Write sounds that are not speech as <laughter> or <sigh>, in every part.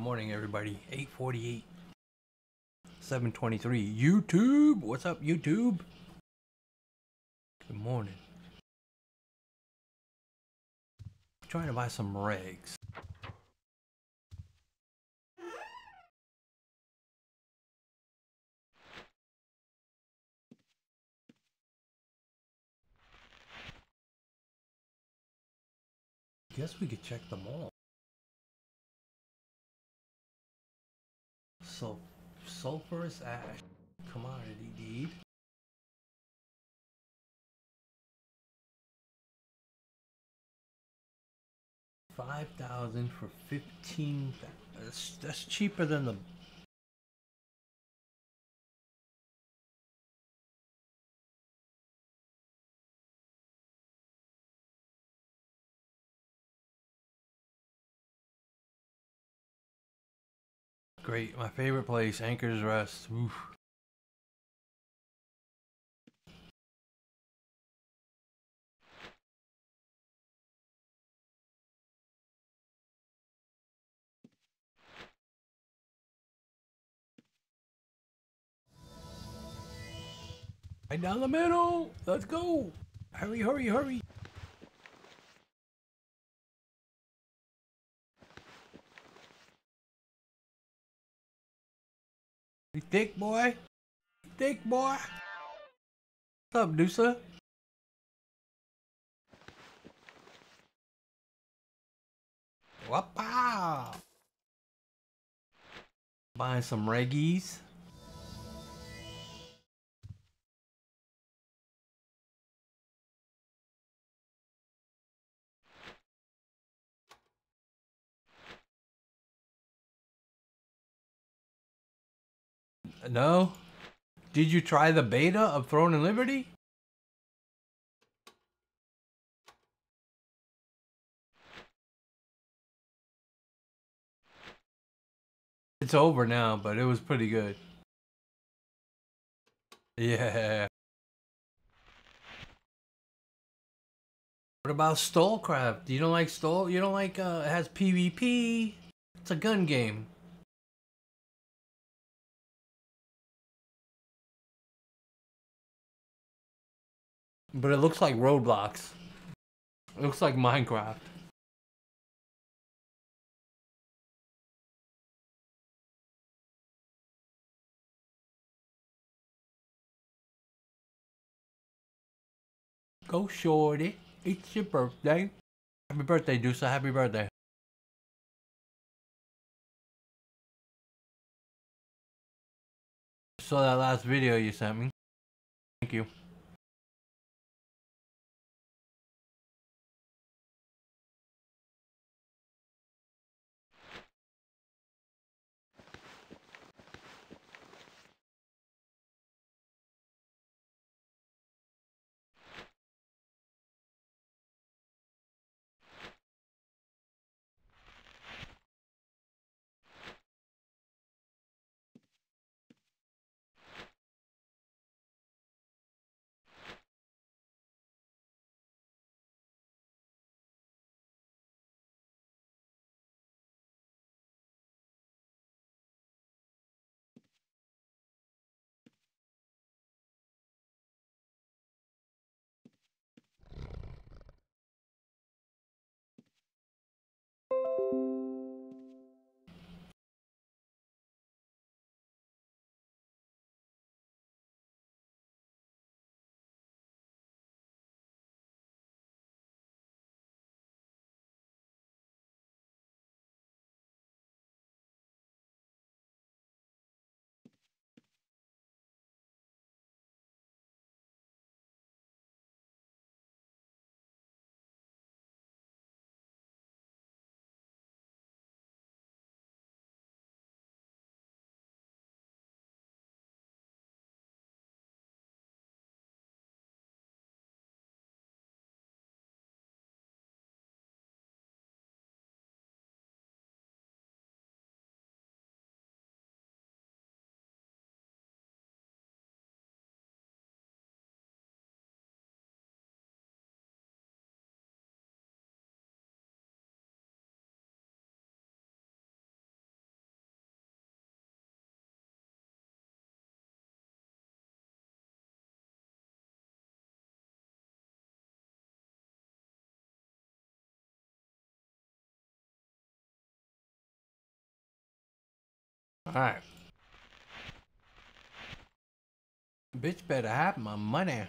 morning, everybody. 848. 723. YouTube! What's up, YouTube? Good morning. trying to buy some regs. Guess we could check them all. So, sulfurous ash, commodity deed. Five thousand for fifteen. That's that's cheaper than the. Great, my favorite place, Anchor's Rest. Oof. Right down the middle. Let's go. Hurry, hurry, hurry. You thick boy? Thick boy? What's up, Noosa? Whoppa! Buying some reggies. No? Did you try the beta of Throne and Liberty? It's over now, but it was pretty good. Yeah. What about Stalcraft? You don't like Stole? You don't like uh it has PvP? It's a gun game. But it looks like Roblox. It looks like Minecraft. Go shorty. It's your birthday. Happy birthday, Deuce. Happy birthday. Saw that last video you sent me. Thank you. Alright. Bitch better have my money.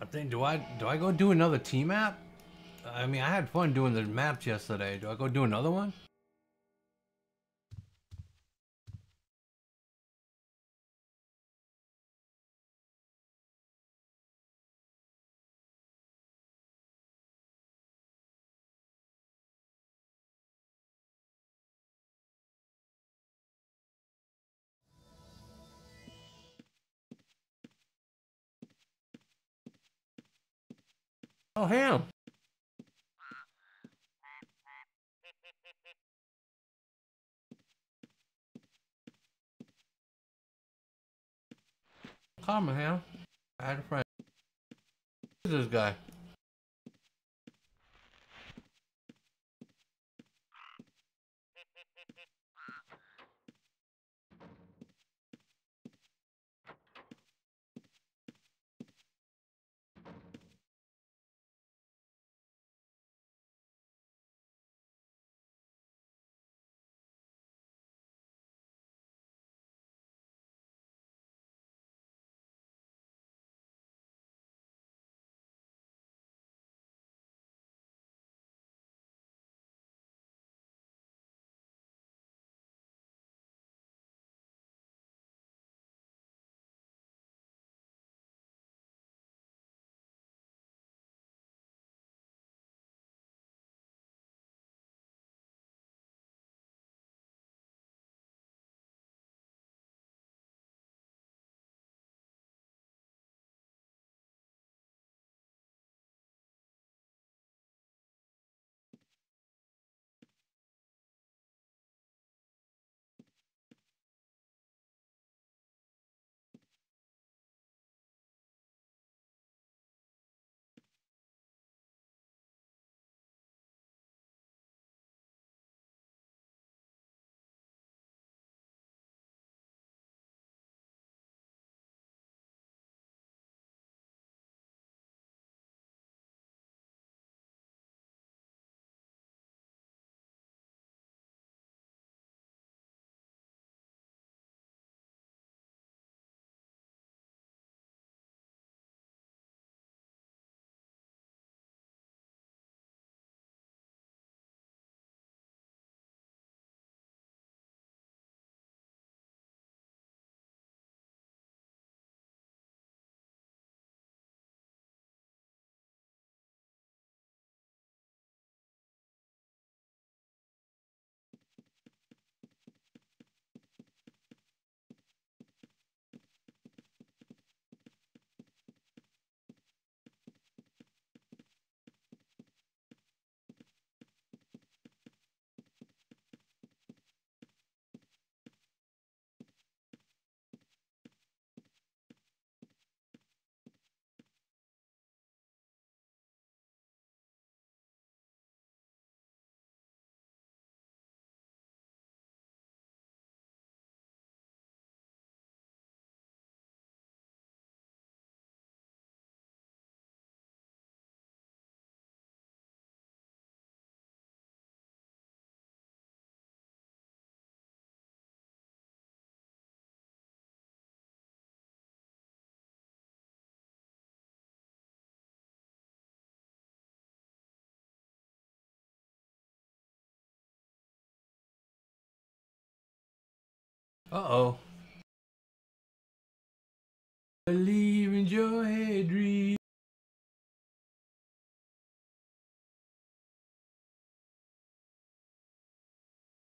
I think do I do I go do another team map? I mean I had fun doing the maps yesterday. Do I go do another one? Oh him. Karma him. I had a friend. Who's this guy? Uh-oh. Believe in your head dream.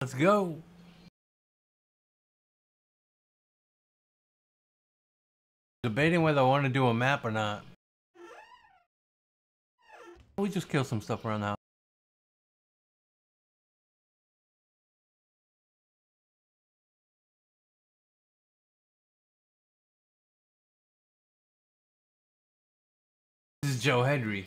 Let's go. Debating whether I want to do a map or not. We just kill some stuff around the house. This is Joe Henry.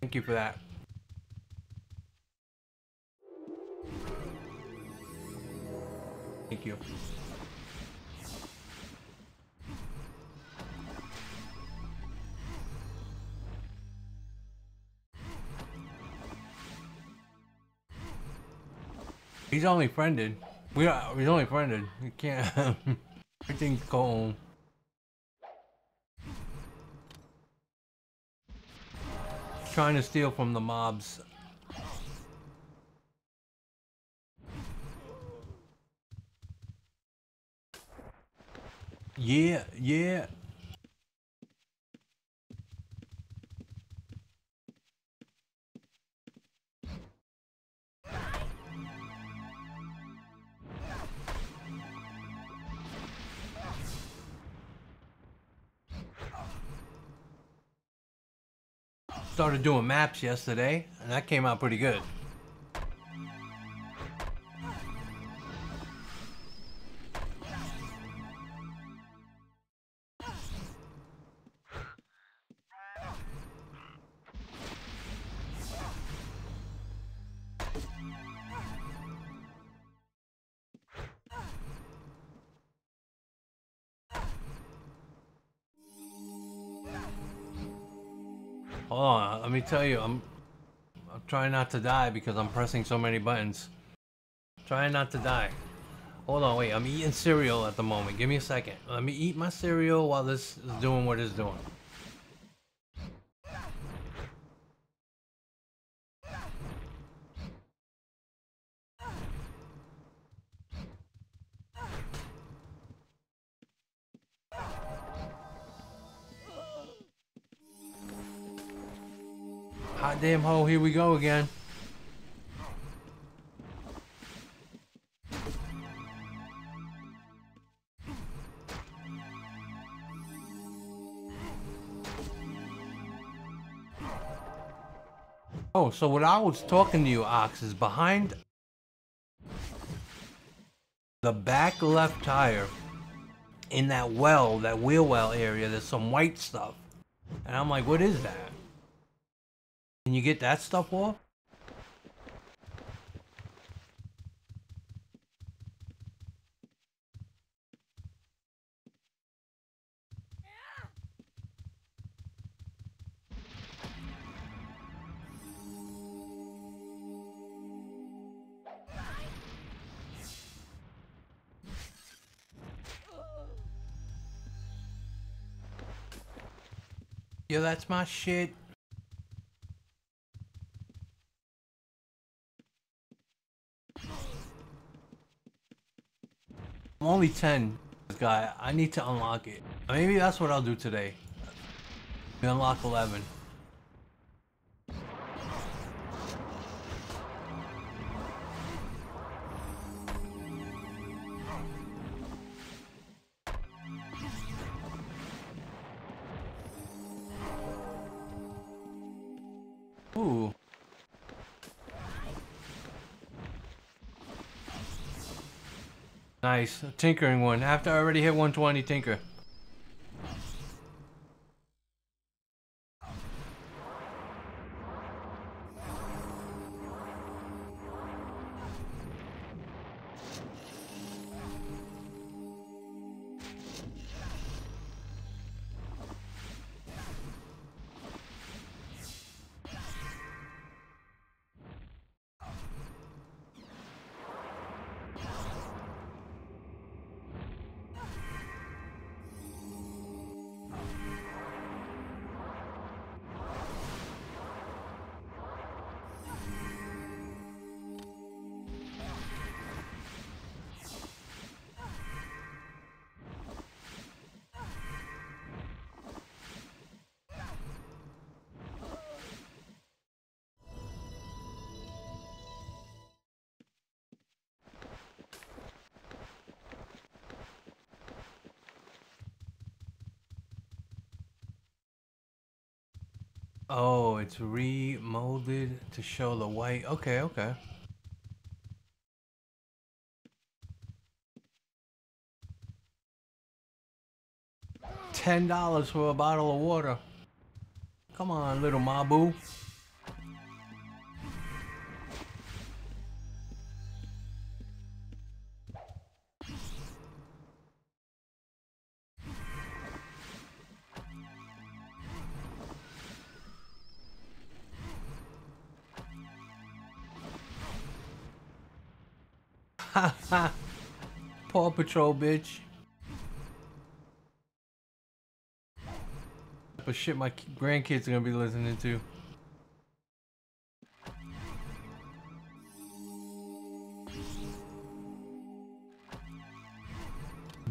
Thank you for that. Thank you. He's only friended. We are. He's only friended. You can't. <laughs> Everything's cold. Trying to steal from the mobs. Yeah, yeah. Started doing maps yesterday, and that came out pretty good. Tell you, I'm I'm trying not to die because I'm pressing so many buttons. Trying not to die. Hold on, wait, I'm eating cereal at the moment. Give me a second. Let me eat my cereal while this is doing what it's doing. Hole, here we go again. Oh, so when I was talking to you, Ox, is behind the back left tire in that well, that wheel well area, there's some white stuff. And I'm like, what is that? Can you get that stuff off? Yo, that's my shit. Only 10, this guy. I need to unlock it. Maybe that's what I'll do today. We unlock 11. Nice. Tinkering one. After I already hit 120, tinker. Oh, it's remolded to show the white. Okay, okay. Ten dollars for a bottle of water. Come on, little Mabu. Patrol, bitch. But shit my grandkids are gonna be listening to.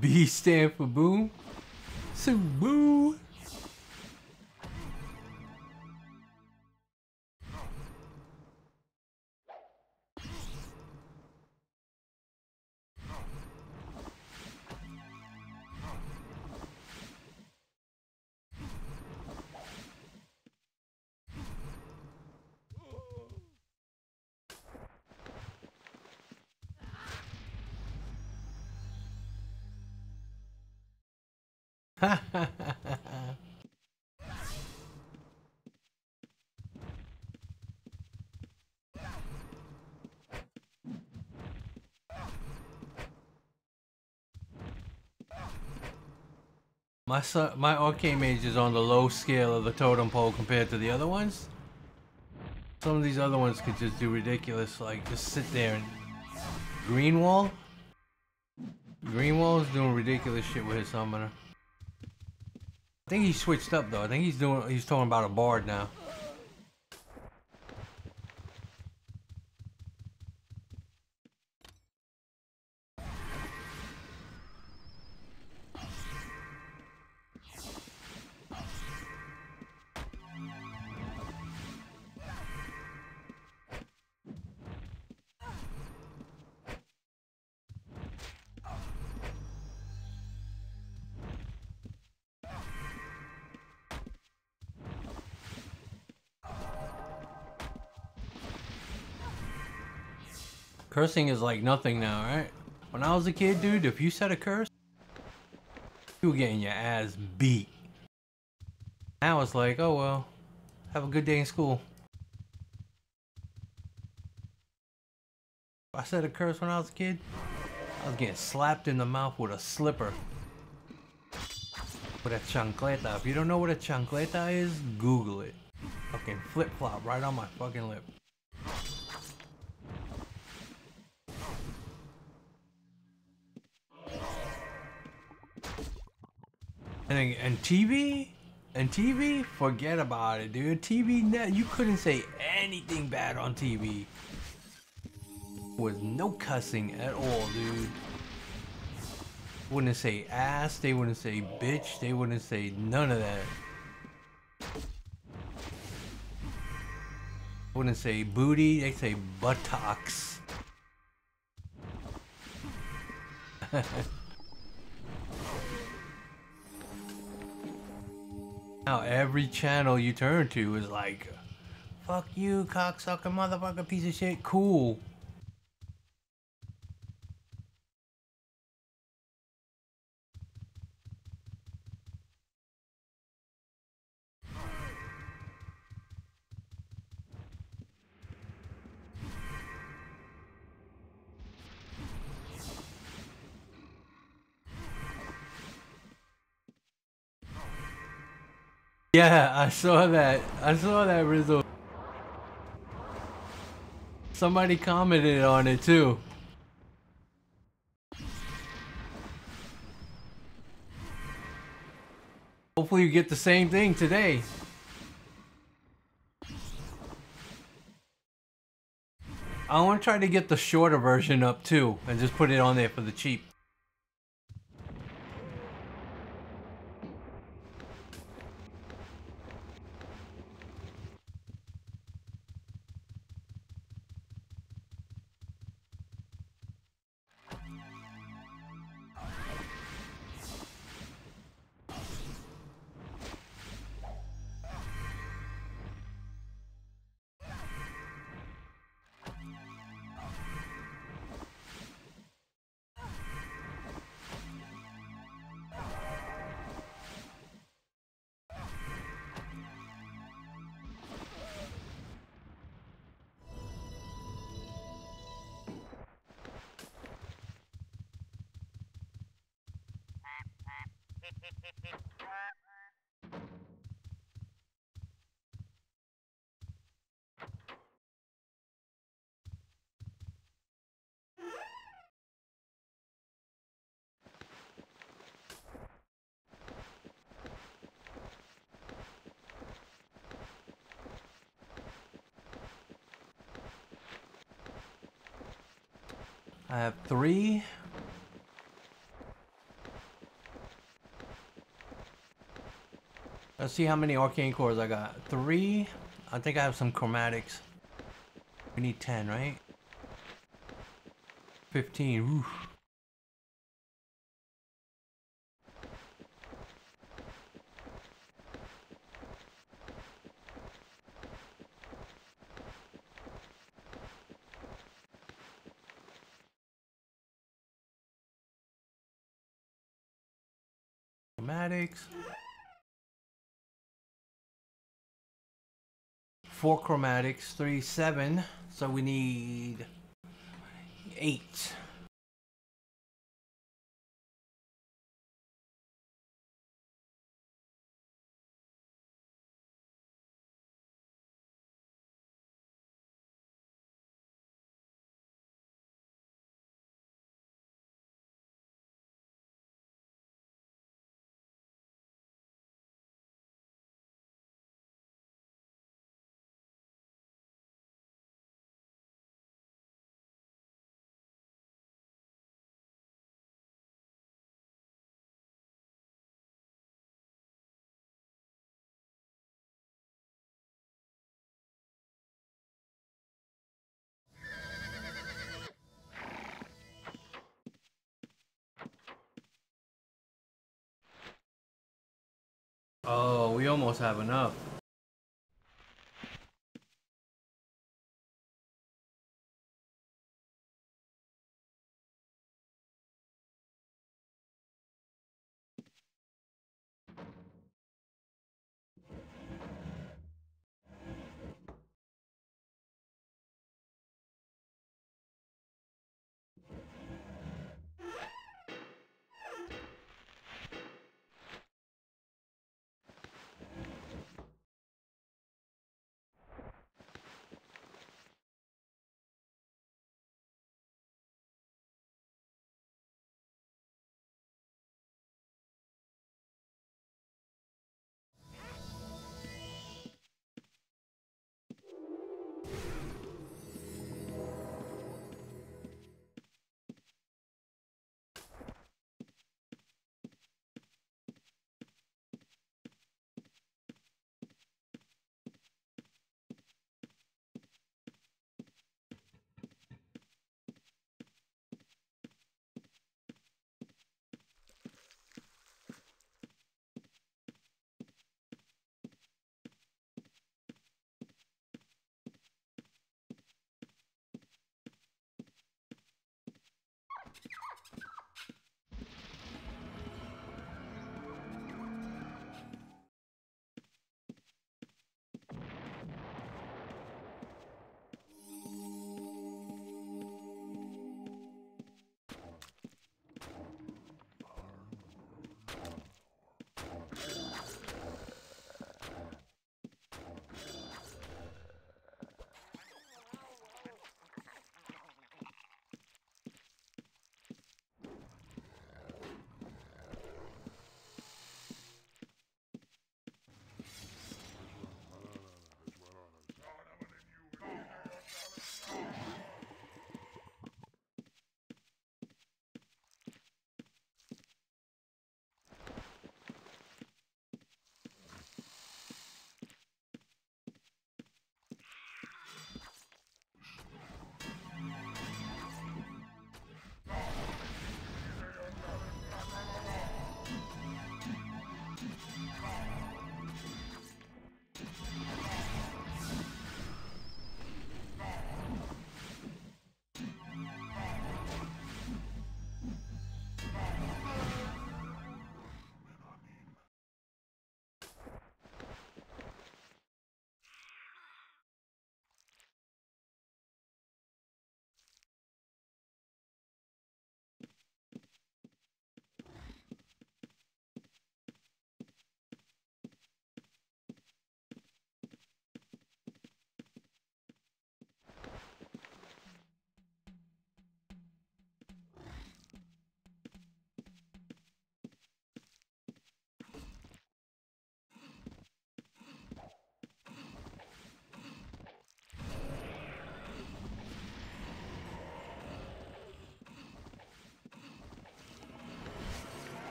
B stand for boom. So boo. My my arcane mage is on the low scale of the totem pole compared to the other ones. Some of these other ones could just do ridiculous, like just sit there and Greenwall. Greenwall is doing ridiculous shit with his summoner. I think he switched up though. I think he's doing. He's talking about a bard now. Cursing is like nothing now, right? When I was a kid, dude, if you said a curse, you were getting your ass beat. Now it's like, oh well, have a good day in school. I said a curse when I was a kid, I was getting slapped in the mouth with a slipper. With a chancleta. If you don't know what a chancleta is, Google it. Fucking flip flop right on my fucking lip. And and TV and TV, forget about it, dude. TV you couldn't say anything bad on TV. With no cussing at all, dude. Wouldn't say ass, they wouldn't say bitch, they wouldn't say none of that. Wouldn't say booty, they say buttocks. <laughs> Now every channel you turn to is like, fuck you, cocksucker, motherfucker, piece of shit, cool. Yeah, I saw that. I saw that, Rizzo. Somebody commented on it too. Hopefully you get the same thing today. I want to try to get the shorter version up too and just put it on there for the cheap. I have three. Let's see how many arcane cores I got. Three. I think I have some chromatics. We need 10, right? 15. Oof. Chromatics. Four chromatics, three, seven. So we need eight. We almost have enough.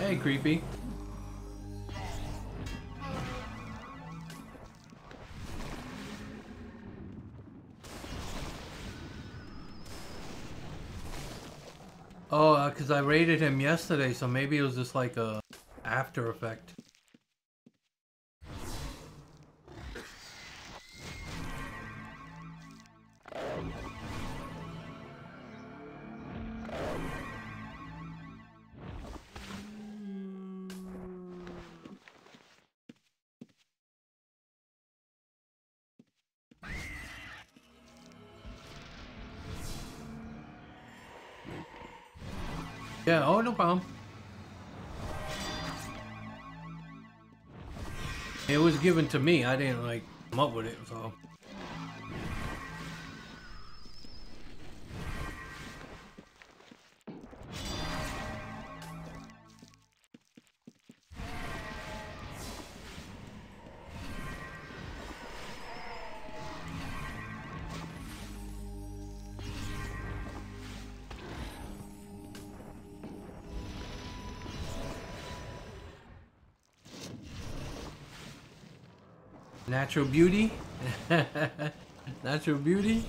Hey, creepy. Oh, because uh, I raided him yesterday, so maybe it was just like a after effect. Given to me. I didn't, like, come up with it, so... Natural beauty? <laughs> Natural beauty?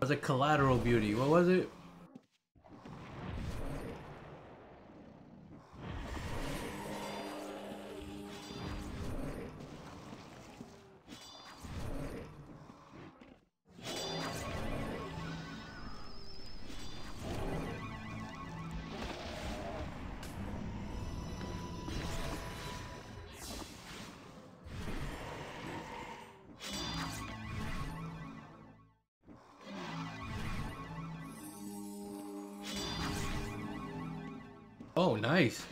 Was it collateral beauty? What was it? Nice.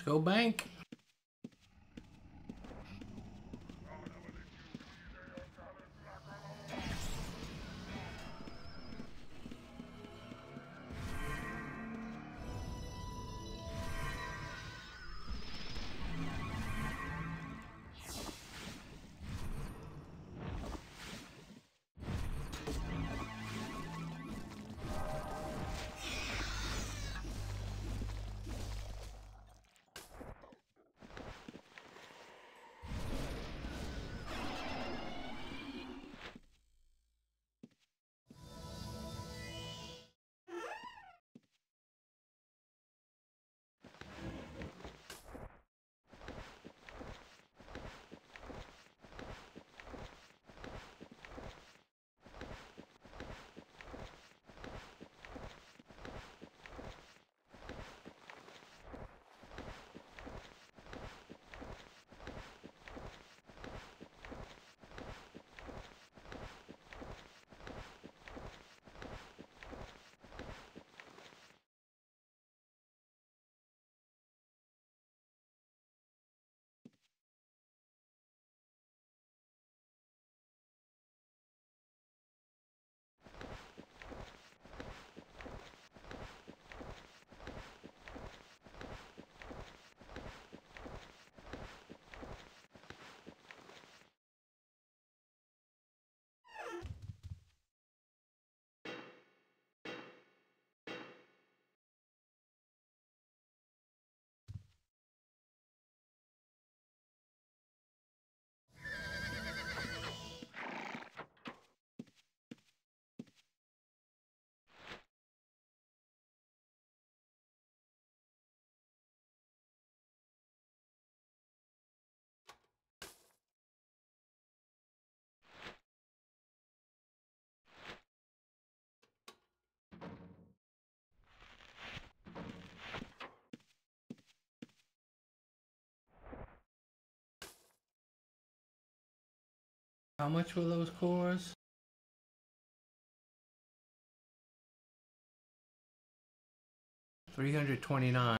Let's go bank. How much were those cores? Three hundred twenty-nine.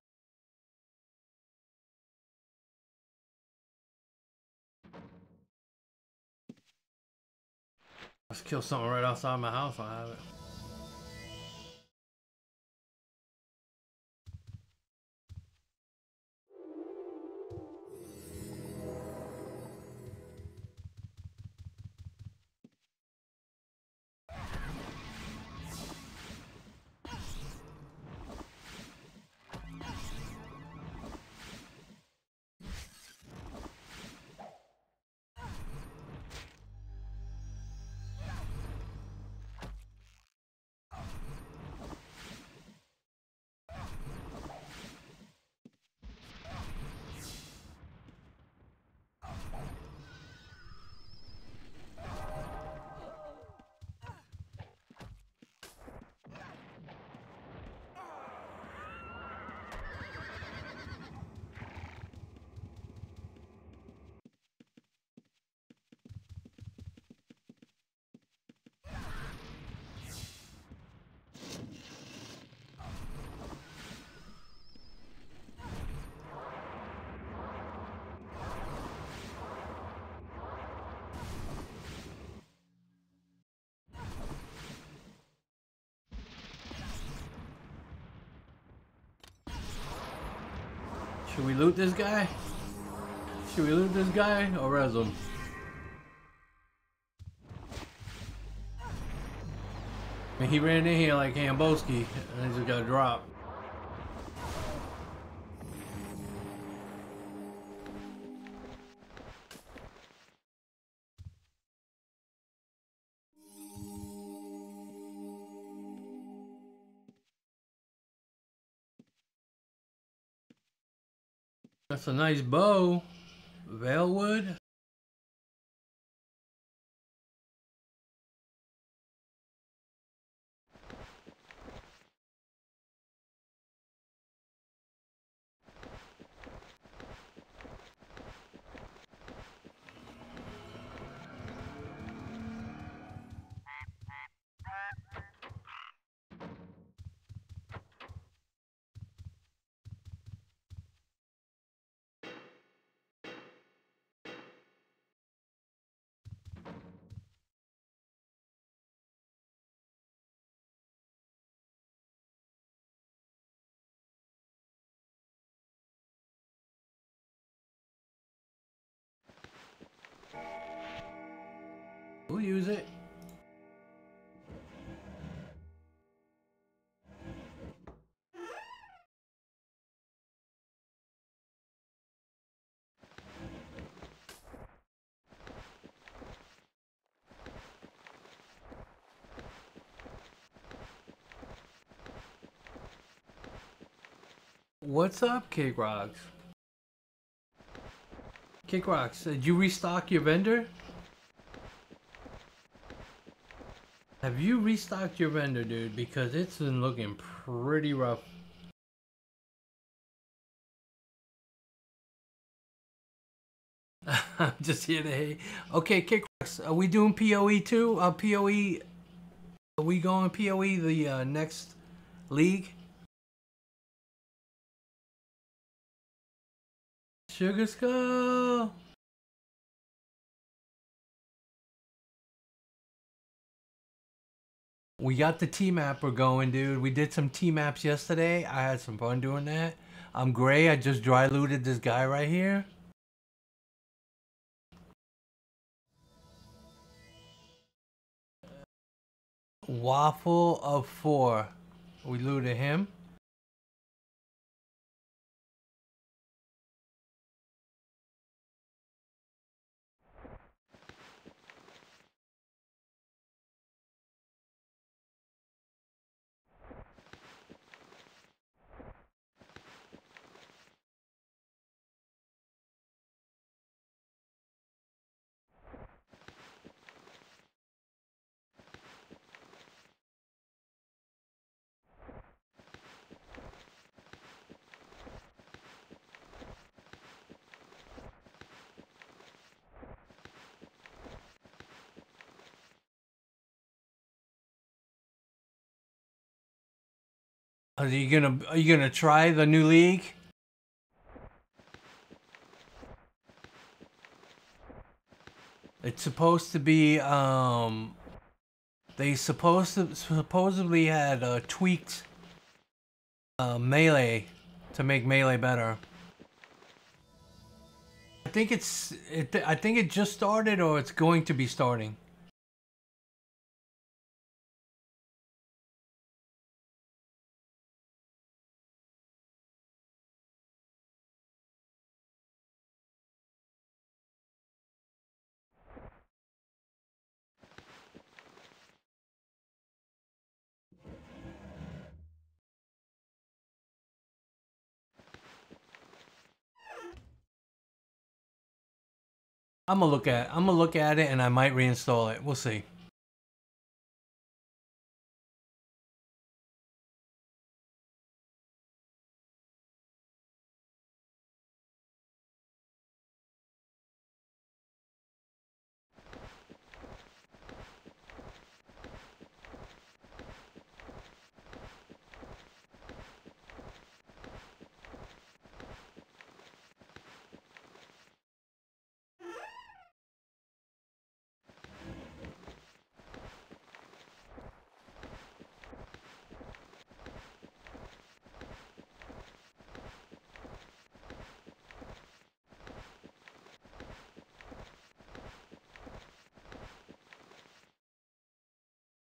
Let's kill something right outside my house. I have it. Should we loot this guy? Should we loot this guy or res him? I mean, he ran in here like Hamboski and he just got dropped. That's a nice bow. Valewood. We'll use it. What's up, Kick Rocks? Kick Rocks, did you restock your vendor? Have you restocked your vendor, dude? Because it's been looking pretty rough. <laughs> I'm just here to hate. Okay, Kick are we doing PoE too? Uh, PoE, are we going PoE the uh, next league? Sugar Skull. We got the T mapper going, dude. We did some T maps yesterday. I had some fun doing that. I'm Gray. I just dry looted this guy right here. Waffle of four. We looted him. Are you gonna are you gonna try the new league? It's supposed to be um they supposed to supposedly had uh, tweaked uh, melee to make melee better. I think it's it, I think it just started or it's going to be starting. I'm gonna look at I'm gonna look at it and I might reinstall it. We'll see.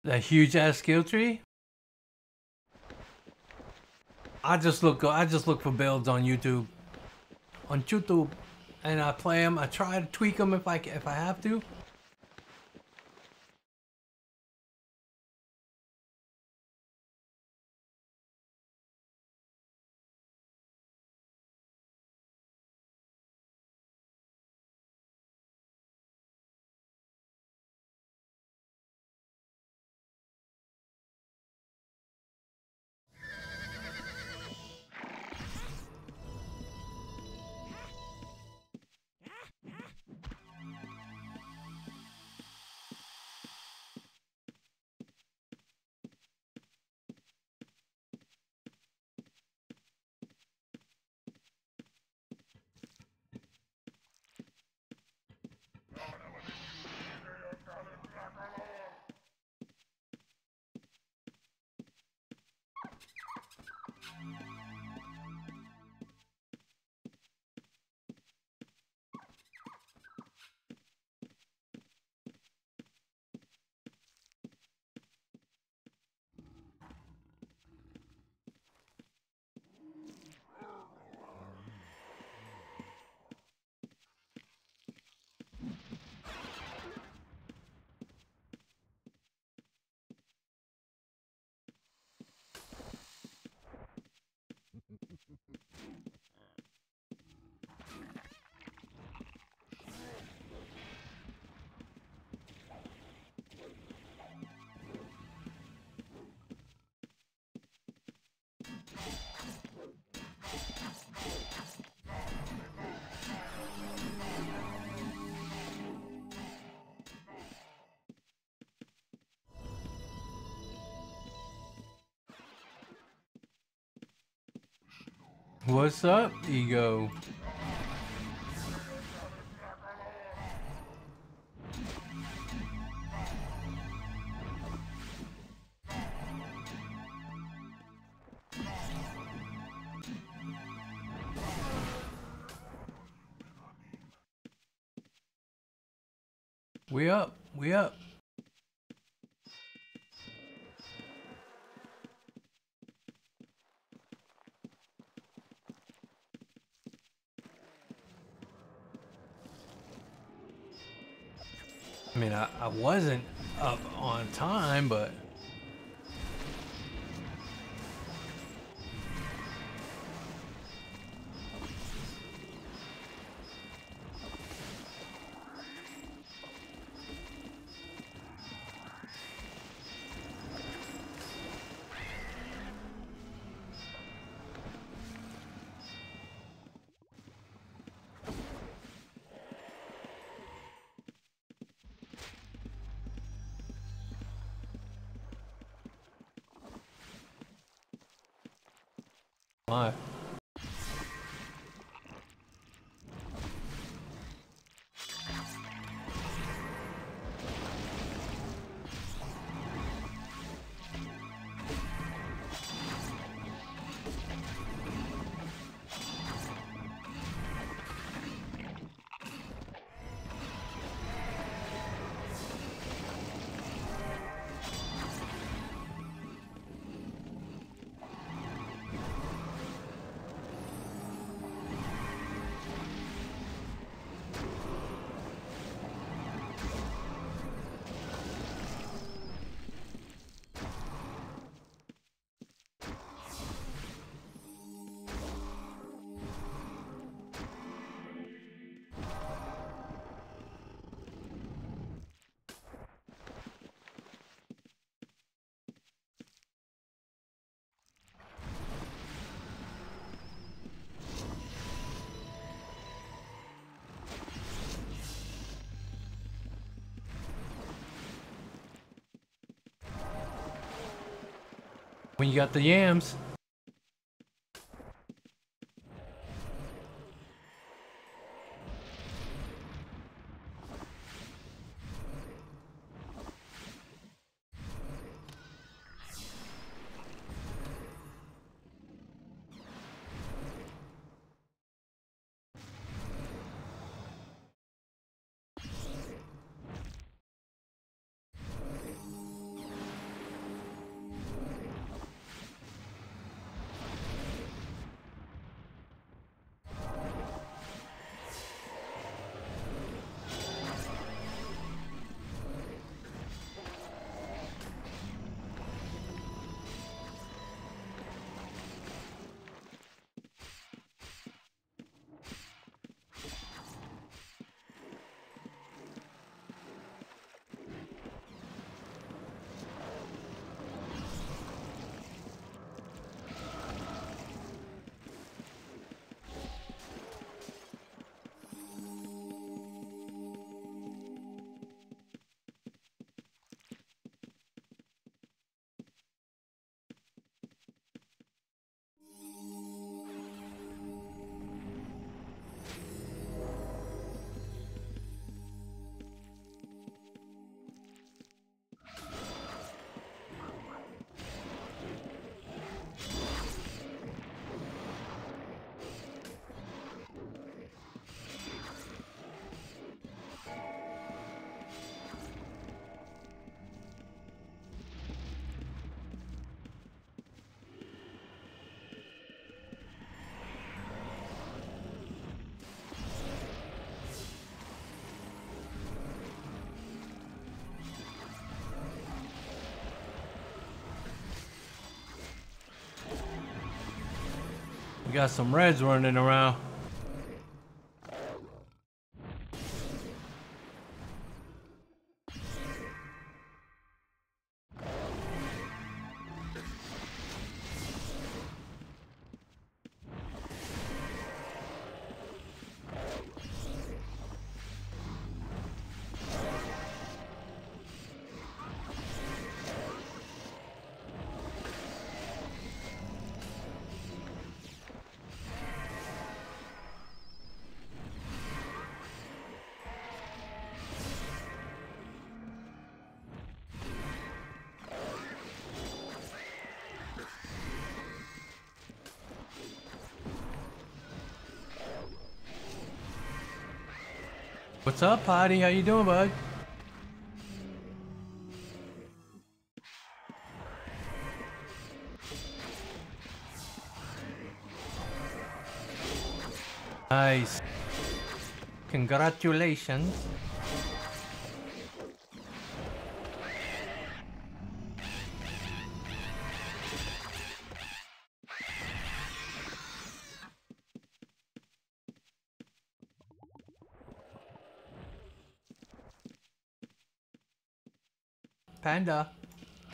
That huge ass skill tree? I just look I just look for builds on YouTube. On YouTube and I play them. I try to tweak them if I if I have to. What's up, ego? We up, we up. I my. When you got the yams. We got some reds running around. What's up, Potty? How you doing, bud? Nice. Congratulations. Panda.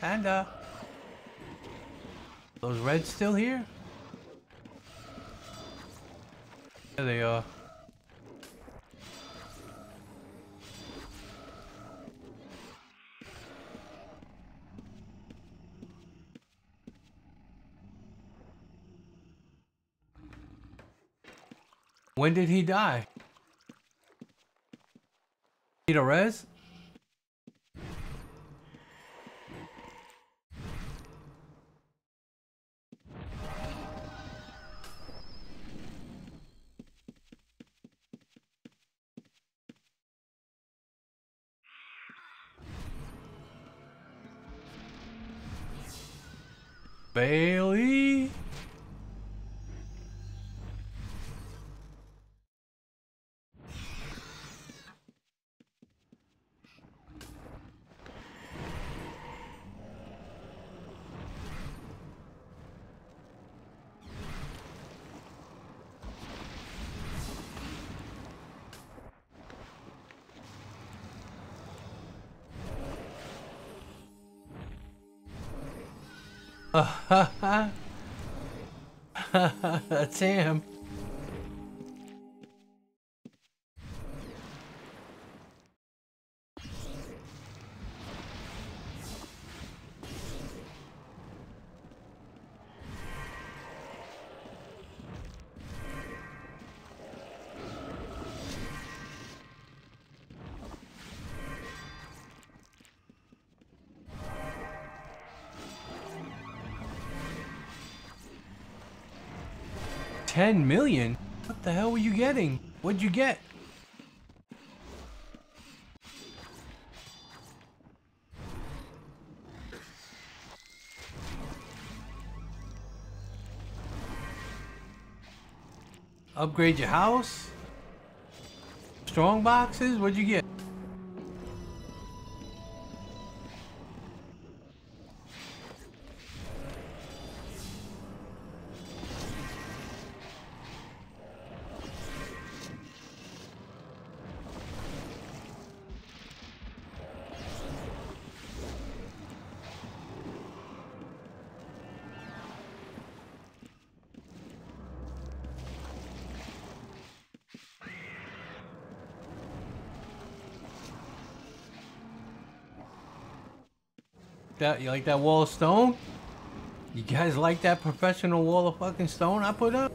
Panda. Those reds still here? There they are. When did he die? Need a? <laughs> That's him. Ten million? What the hell were you getting? What'd you get? Upgrade your house? Strong boxes? What'd you get? That you like that wall of stone? You guys like that professional wall of fucking stone I put up?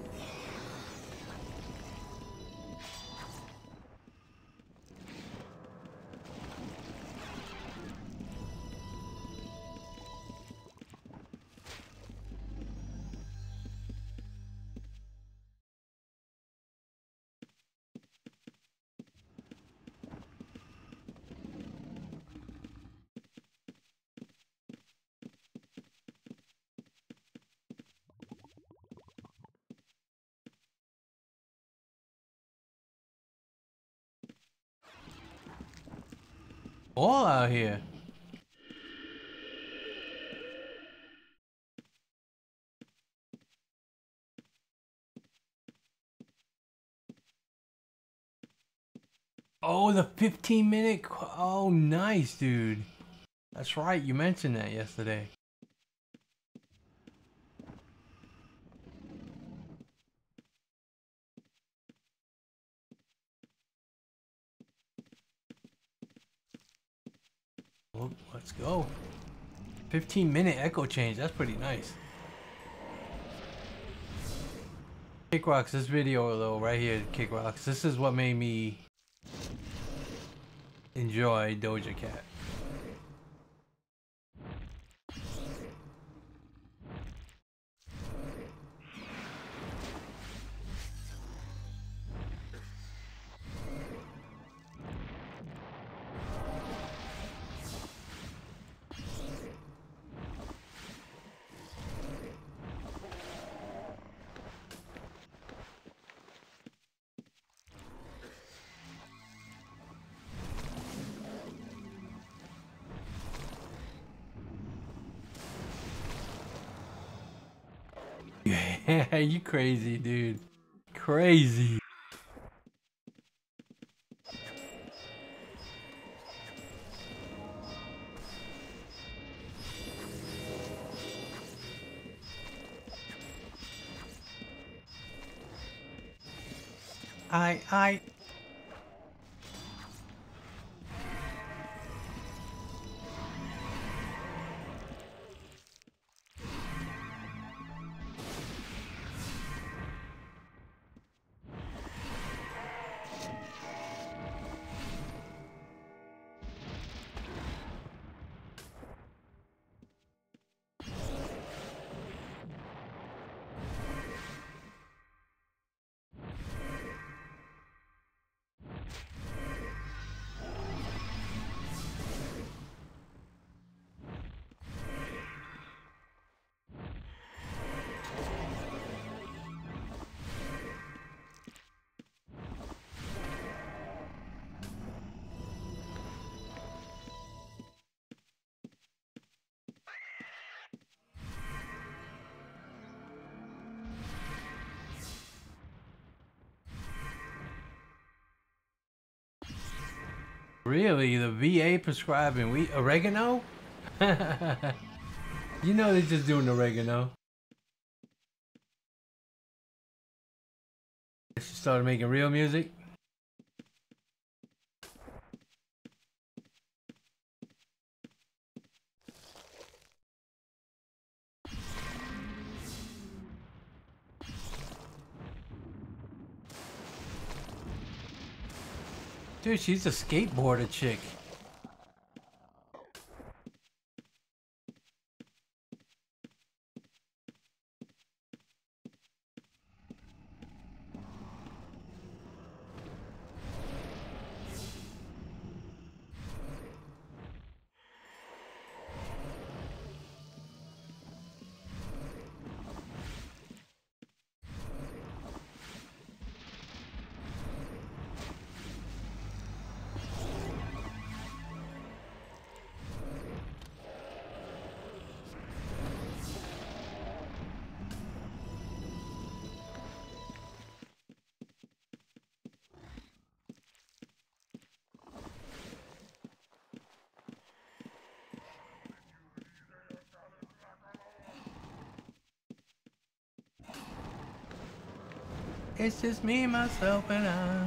Out here. Oh, the 15 minute. Oh, nice, dude. That's right. You mentioned that yesterday. Well, let's go. 15 minute echo change. That's pretty nice. Kick Rocks, this video though, right here, Kick Rocks, this is what made me enjoy Doja Cat. Crazy, dude. Crazy. Really? The VA prescribing we oregano? <laughs> you know they're just doing oregano. She started making real music. Dude, she's a skateboarder chick. It's just me, myself, and I.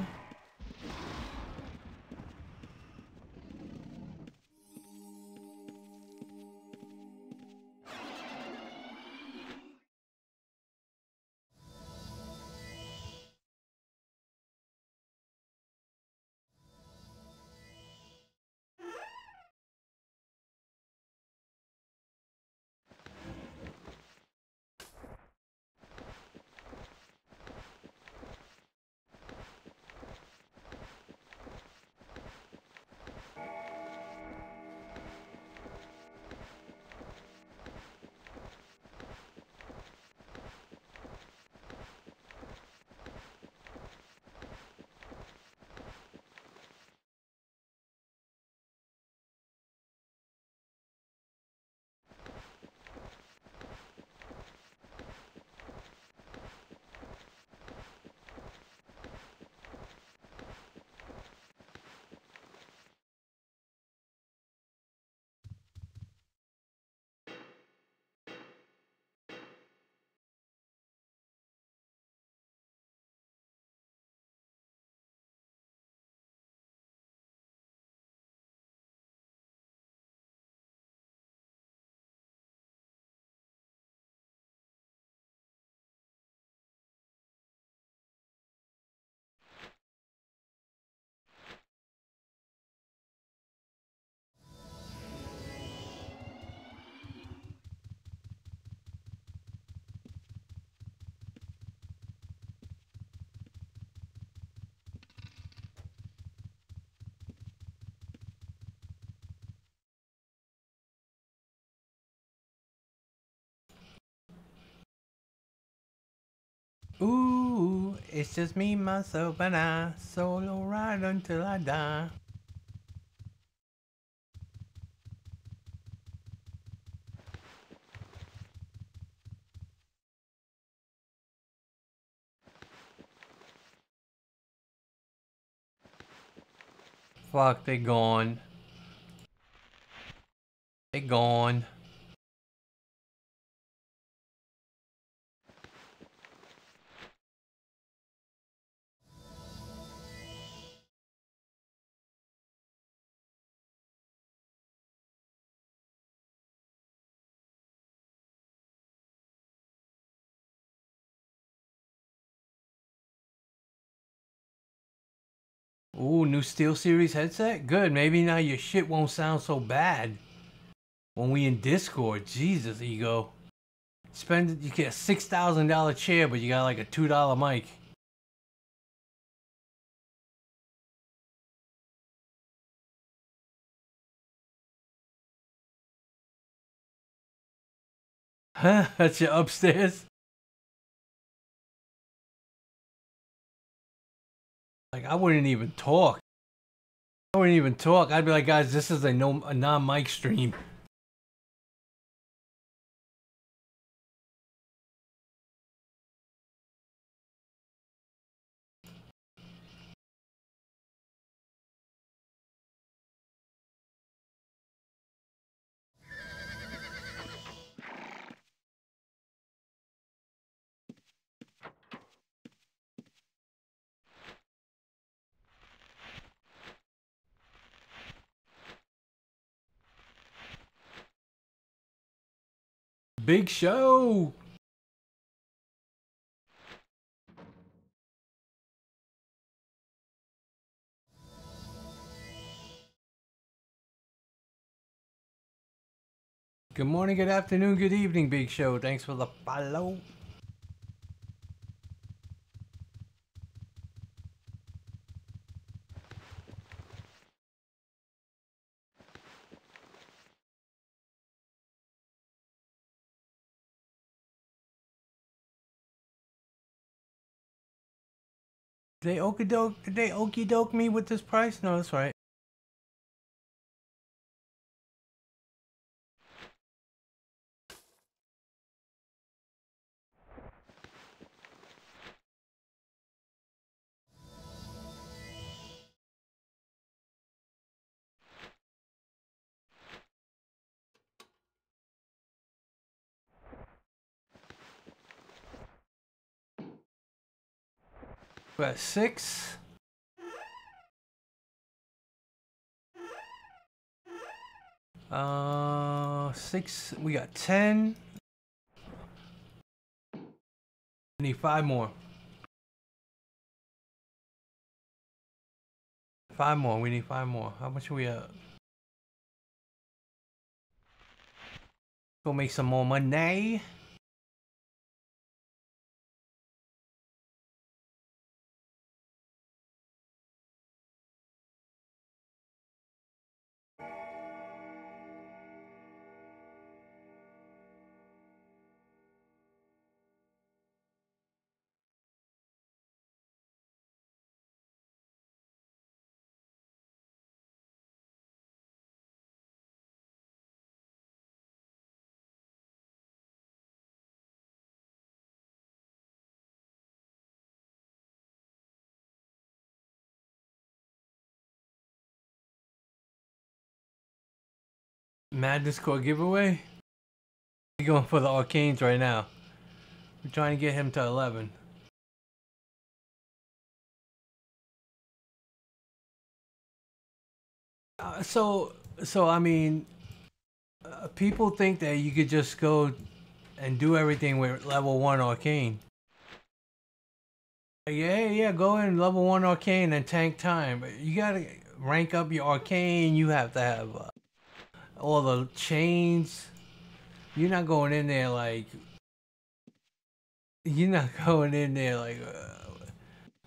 Ooh, it's just me, myself, and I. Solo ride until I die. Fuck, they gone. They gone. Ooh, new SteelSeries headset? Good. Maybe now your shit won't sound so bad. When we in Discord. Jesus, Ego. Spend you get a six thousand dollar chair, but you got like a two dollar mic. Huh? <laughs> That's your upstairs? Like I wouldn't even talk. I wouldn't even talk. I'd be like, guys, this is a no a non-mic stream. Big show. Good morning, good afternoon, good evening, Big Show. Thanks for the follow. They okey doke? They okie doke me with this price? No, that's right. We're at six. Uh, six. We got ten. We need five more. Five more. We need five more. How much are we at? Go make some more money. Madness Core giveaway? We're going for the Arcanes right now. We're trying to get him to 11. Uh, so, so I mean, uh, people think that you could just go and do everything with level 1 Arcane. Yeah, yeah, go in level 1 Arcane and tank time. But you gotta rank up your Arcane, you have to have... Uh, all the chains. You're not going in there like you're not <laughs> going in there like uh,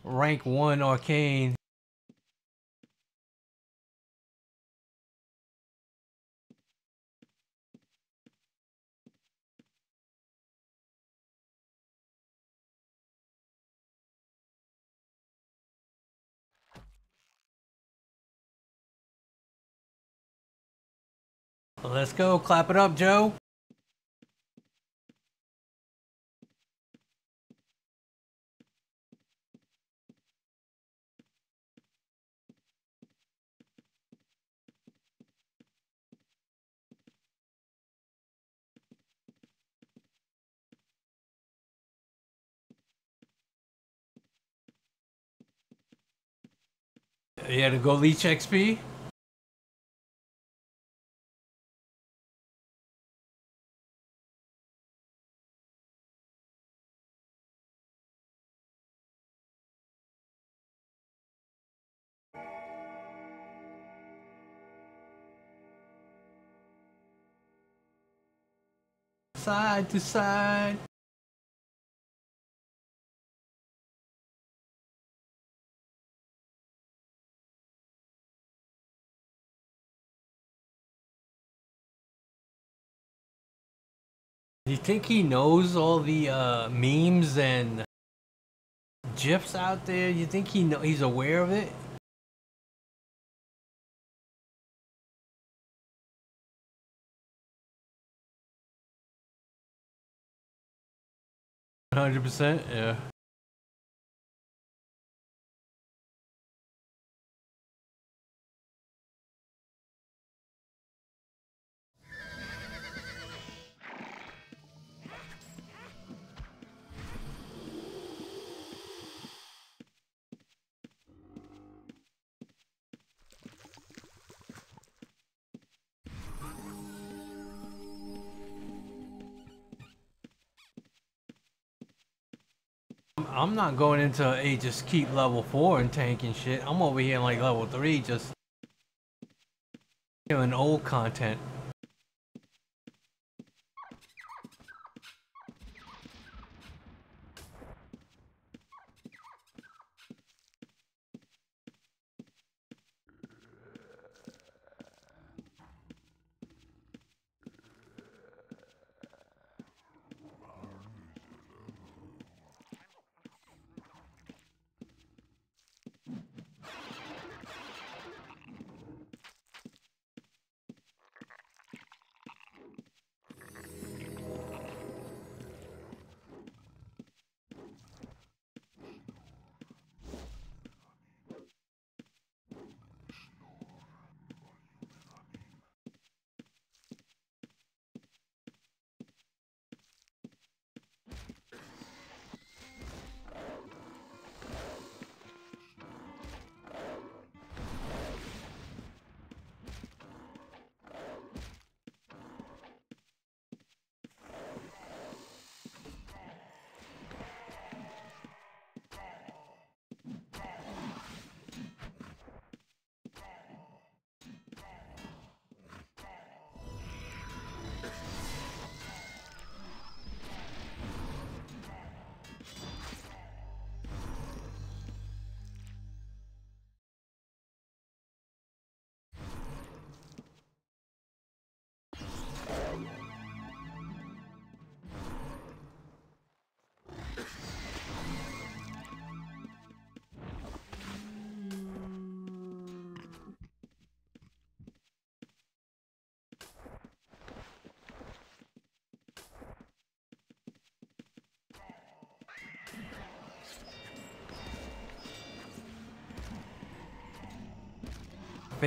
rank one arcane. Let's go. Clap it up, Joe. You had to go leech XP? Side to side. Do you think he knows all the uh, memes and gifs out there? You think he know he's aware of it? Hundred percent, yeah. I'm not going into a just keep level four and tanking shit. I'm over here in like level three, just doing old content.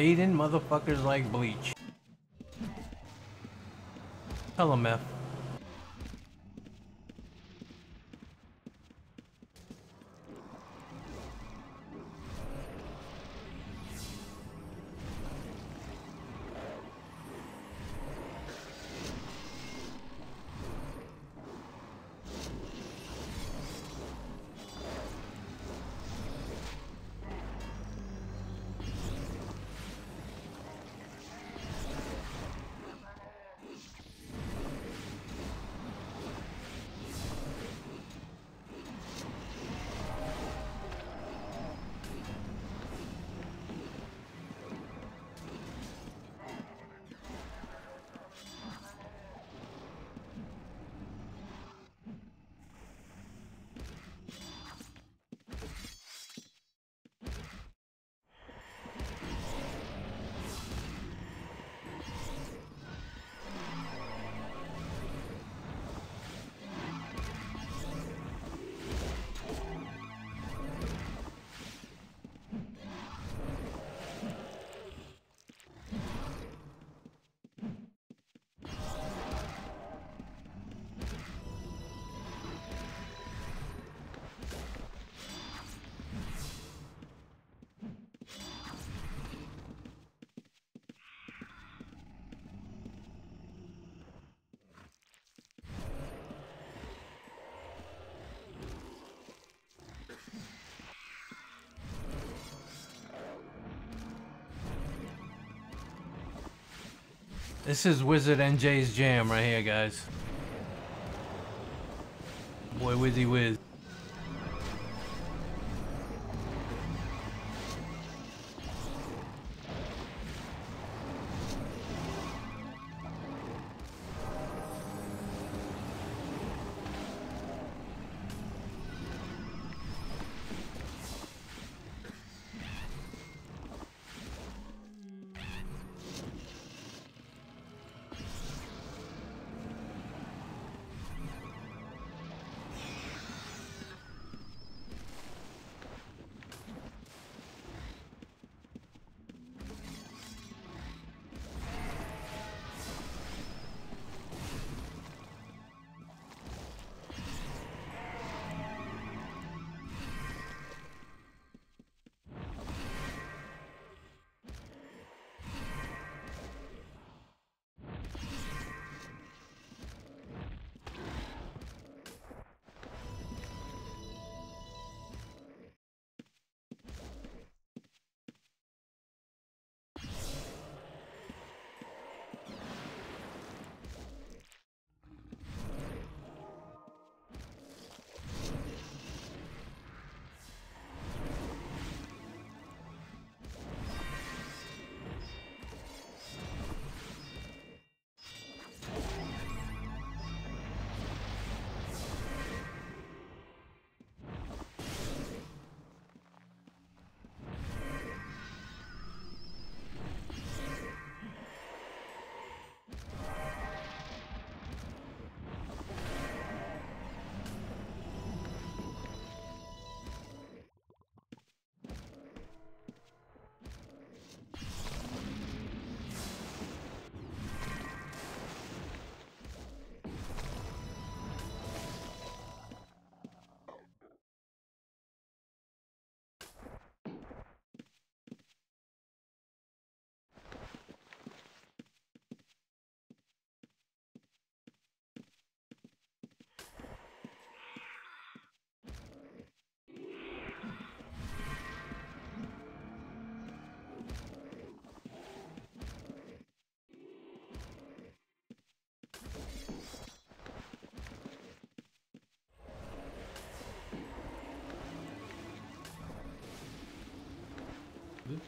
Fading motherfuckers like bleach. Tell F. This is Wizard NJ's jam right here, guys. Boy, Wizzy Wiz.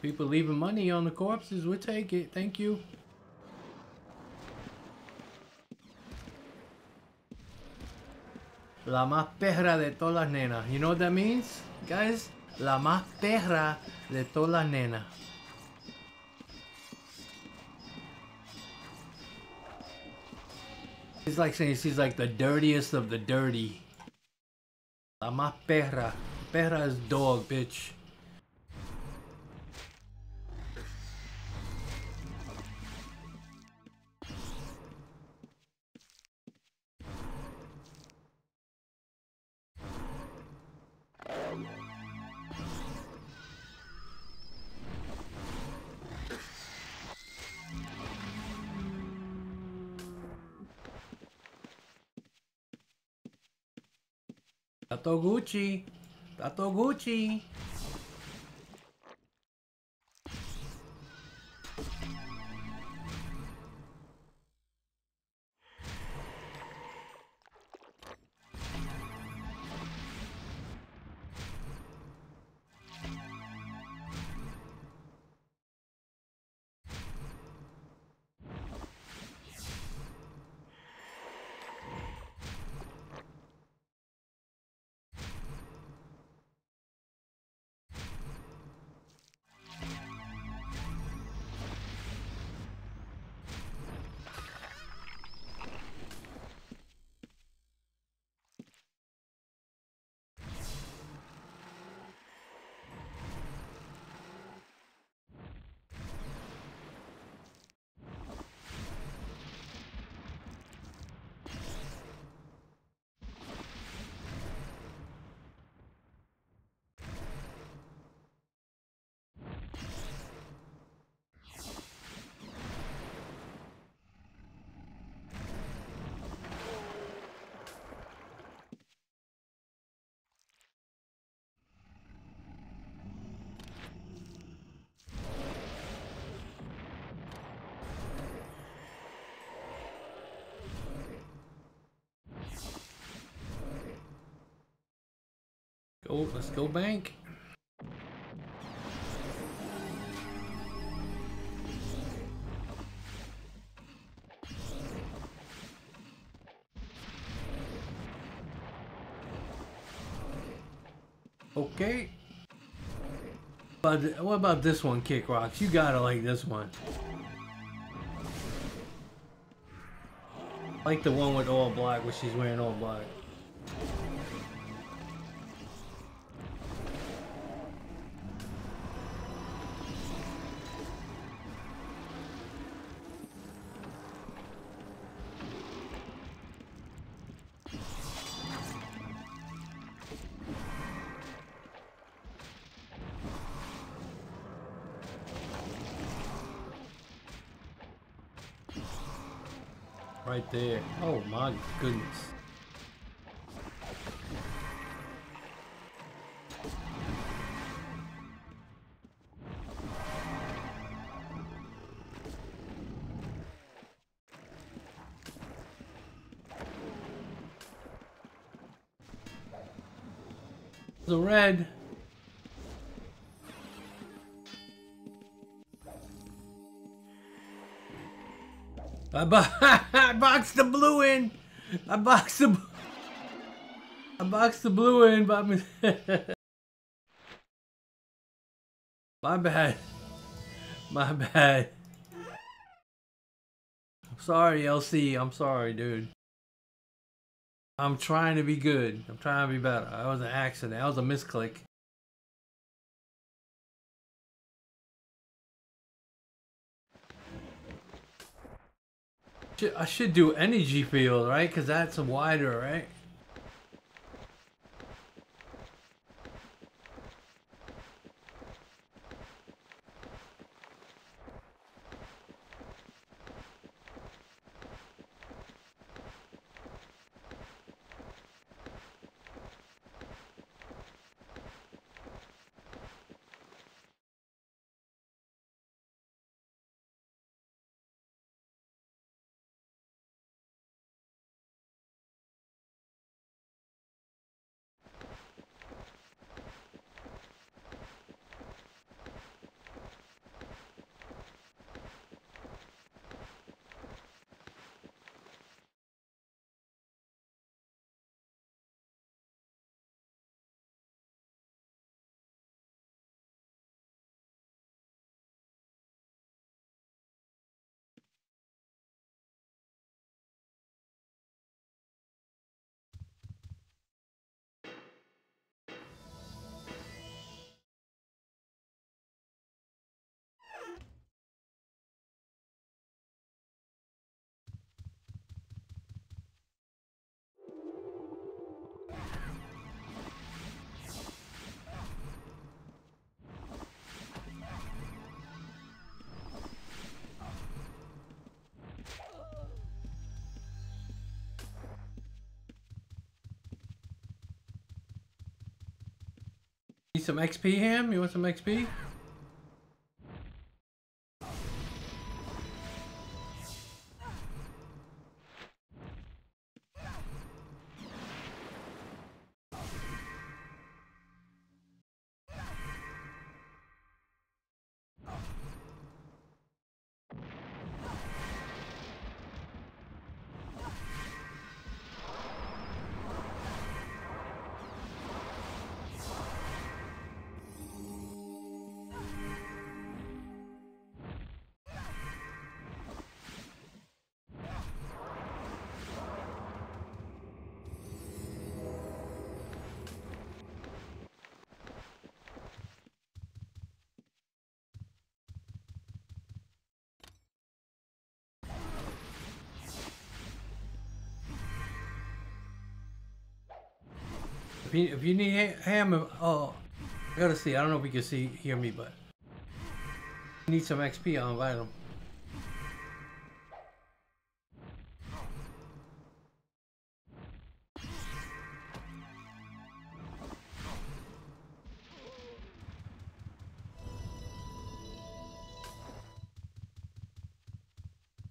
People leaving money on the corpses. We'll take it. Thank you. La más perra de todas las nenas. You know what that means, guys? La más perra de todas las nenas. He's like saying she's like the dirtiest of the dirty. La más perra. Perra is dog, bitch. Tato Gucci. Tato Gucci. Let's go bank. Okay. But what about this one, Kick Rocks? You gotta like this one. Like the one with all black, where she's wearing all black. Red. I, bo I boxed the blue in. I boxed the. <laughs> I boxed the blue in, but <laughs> my bad. My bad. I'm sorry, LC. I'm sorry, dude. I'm trying to be good. I'm trying to be better. That was an accident. That was a misclick. I should do energy field, right? Because that's a wider, right? Some XP, Ham? You want some XP? If you, if you need ham, uh, oh, I gotta see. I don't know if you can see hear me, but need some XP. I'll invite him.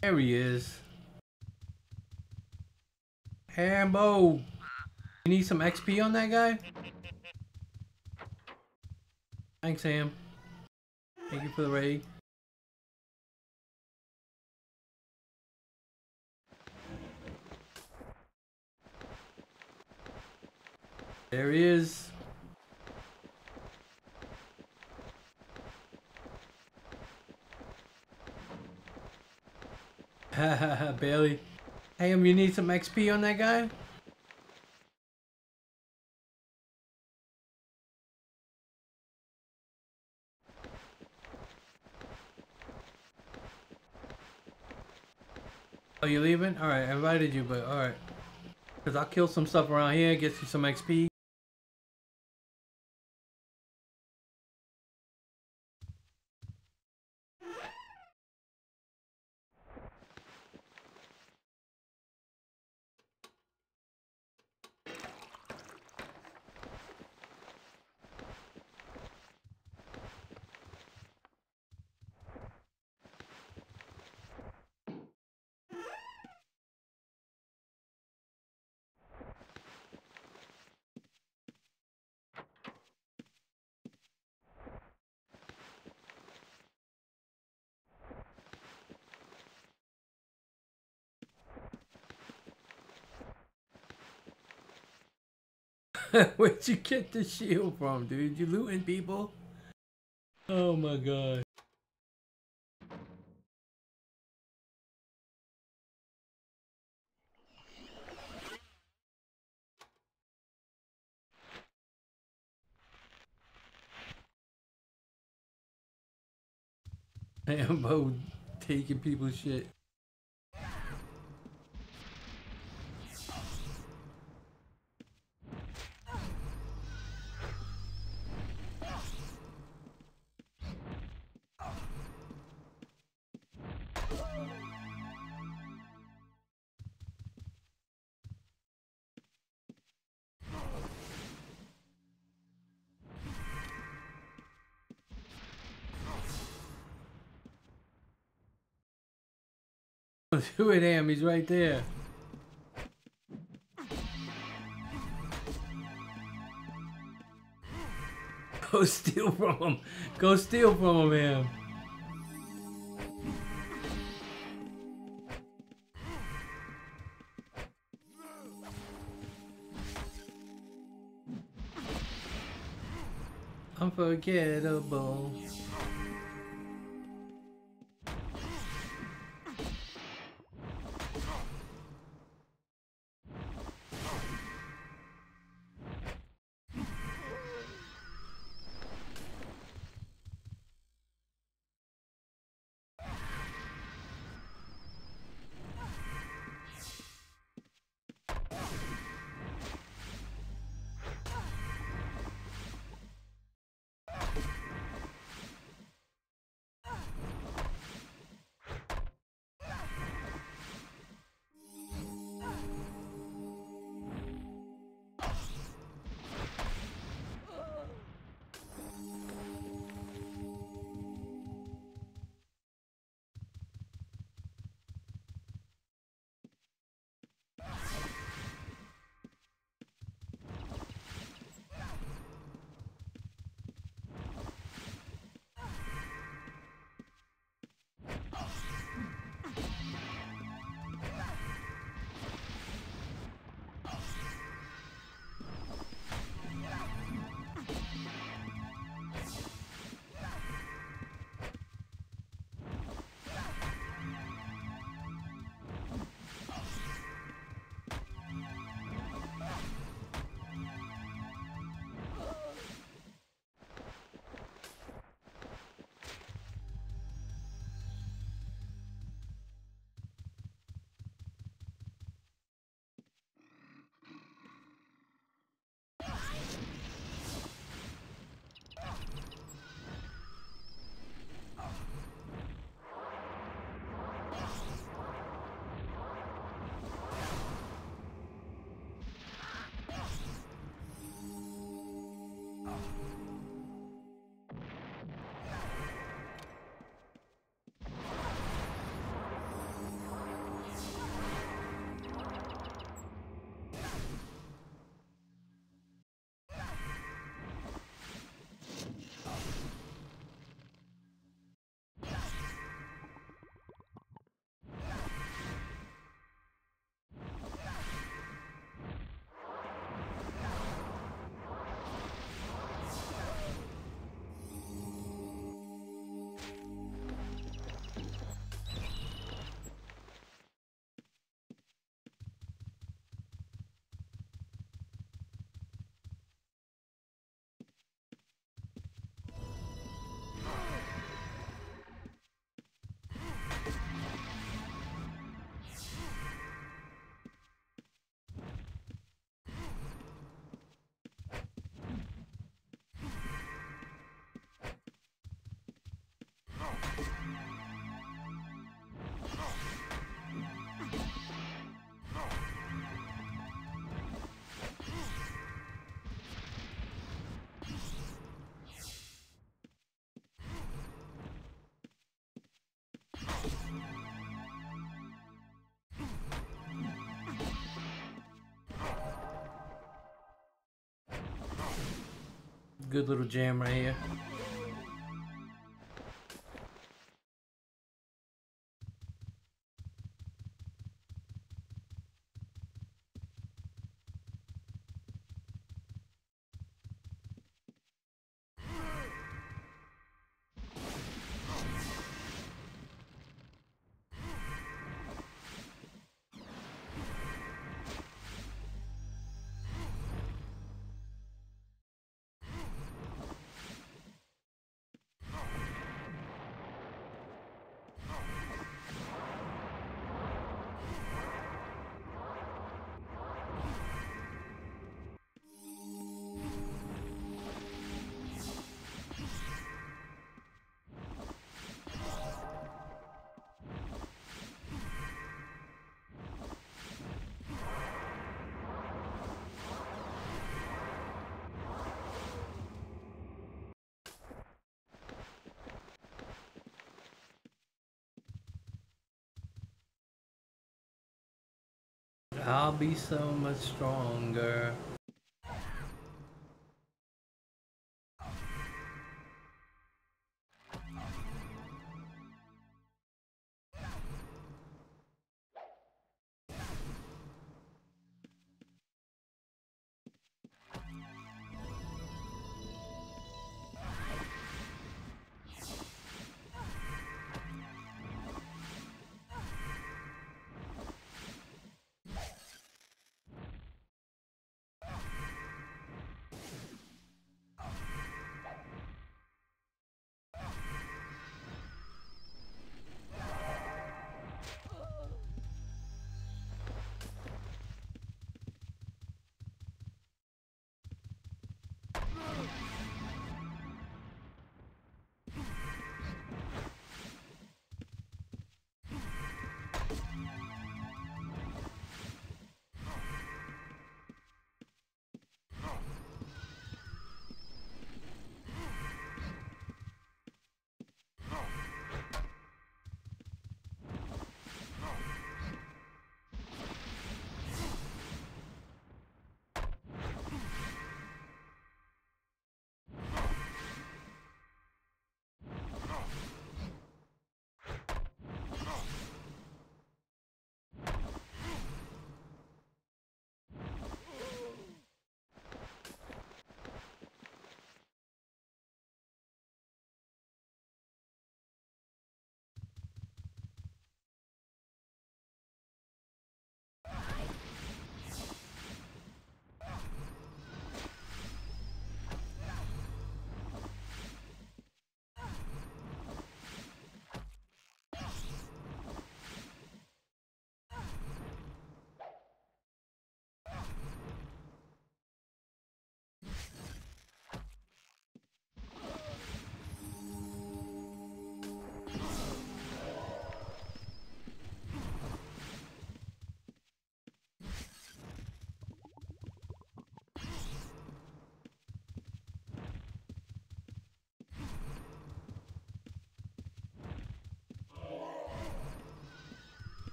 There he is. Hambo. You need some XP on that guy? Thanks, Sam. Thank you for the raid. There he is. <laughs> Bailey. Hey, um, you need some XP on that guy? Oh, you leaving? Alright, I invited you, but alright. Because I'll kill some stuff around here, get you some XP. <laughs> Where'd you get the shield from, dude? You looting people? Oh my god. <laughs> Ambo taking people's shit. Do it, Am. He's right there. Go steal from him. Go steal from him, Am. Unforgettable. Good little jam right here. I'll be so much stronger.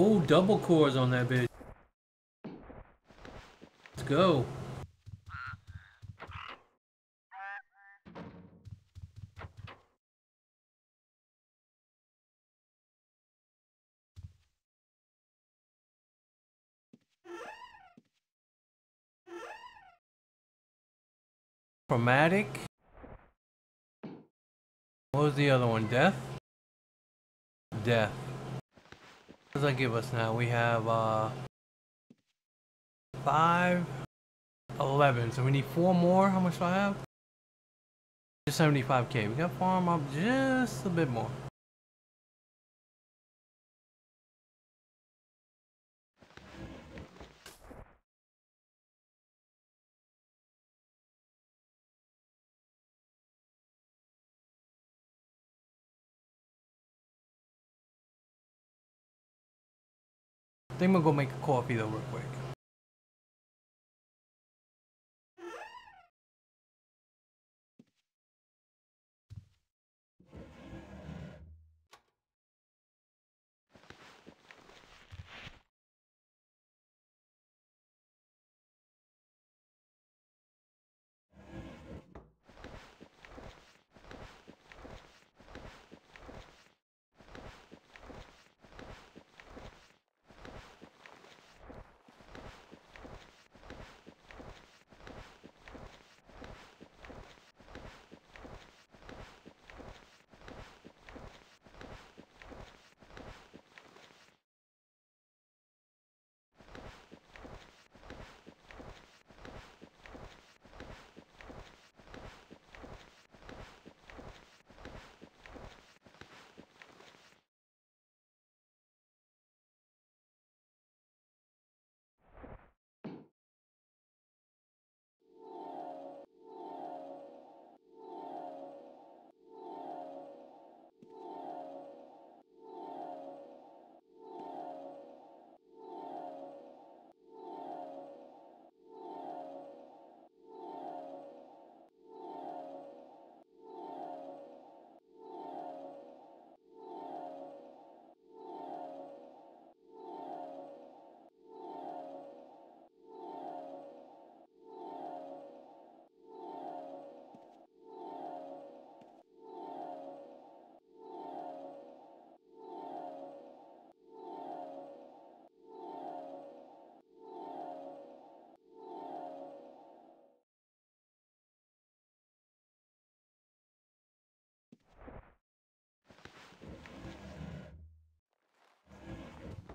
Oh, double cores on that bitch. Let's go. Chromatic. What was the other one? Death? Death. Does that give us now? We have uh, 5, 11. So we need four more. How much do I have? Just 75k. We got farm up just a bit more. Think I'm gonna go make a coffee though real quick.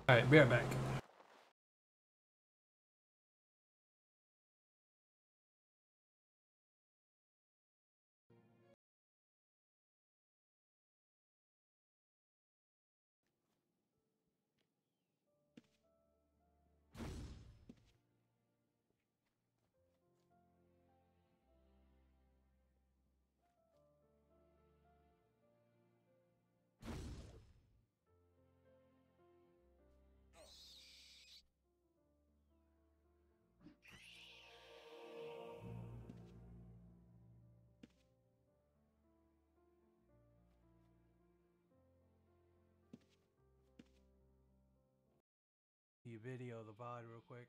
Alright, be right back. You video the VOD real quick.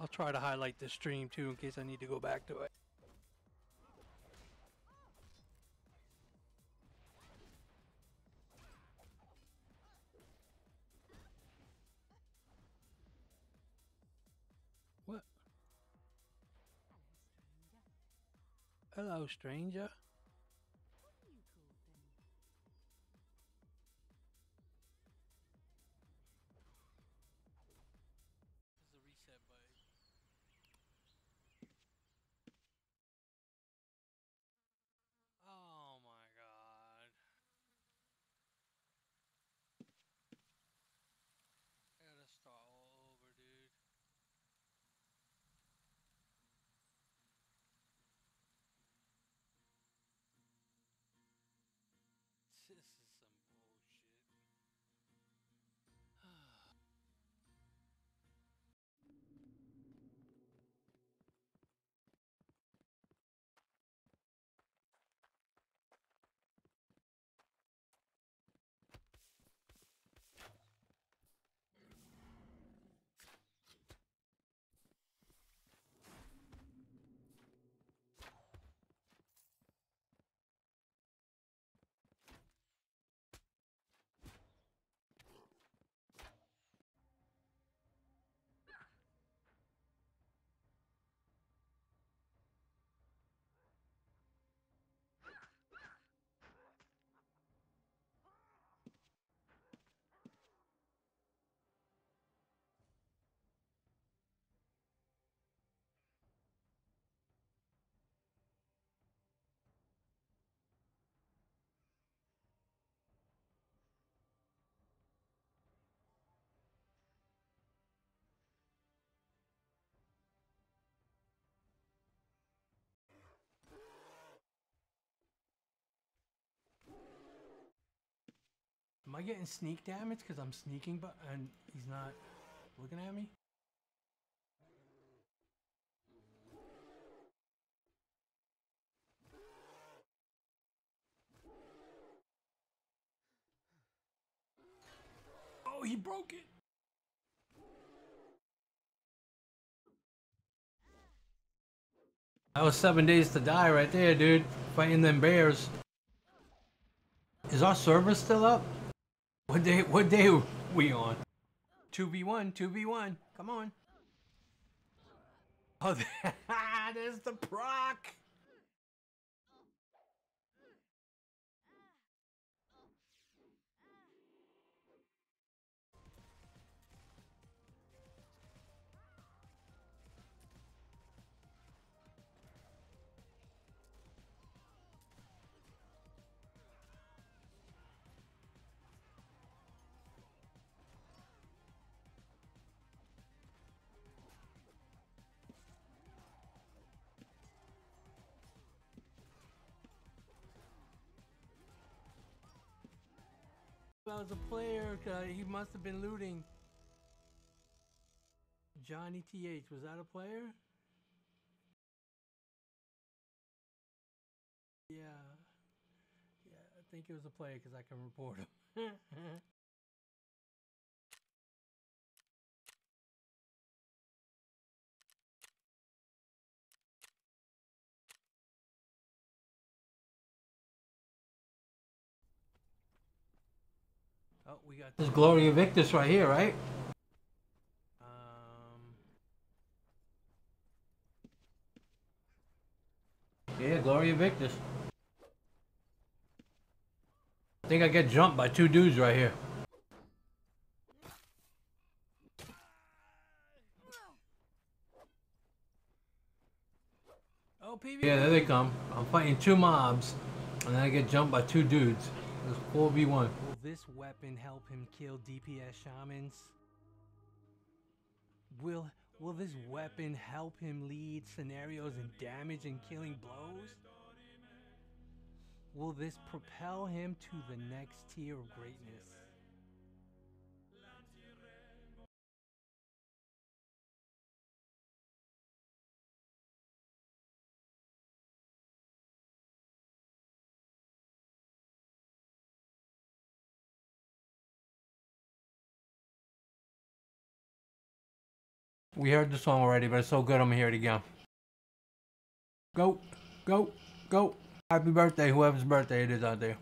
I'll try to highlight the stream too in case I need to go back to it. What? Hello, stranger. I getting sneak damage because I'm sneaking, but and he's not looking at me? Oh, he broke it. That was seven days to die right there, dude. Fighting them bears. Is our server still up? What day? What day are we on? Two v one. Two v one. Come on. Oh, <laughs> there's the proc. Was a player. Uh, he must have been looting. Johnny TH, was that a player? Yeah. Yeah, I think it was a player because I can report him. <laughs> got this Gloria Victus right here, right? Um. Yeah, Gloria Victus. I think I get jumped by two dudes right here. Oh. Yeah, there they come. I'm fighting two mobs, and then I get jumped by two dudes. It's 4v1. This weapon help him kill DPS shamans? Will will this weapon help him lead scenarios in damage and killing blows? Will this propel him to the next tier of greatness? We heard the song already, but it's so good I'm gonna hear it again. Go, go, go. Happy birthday, whoever's birthday it is out there.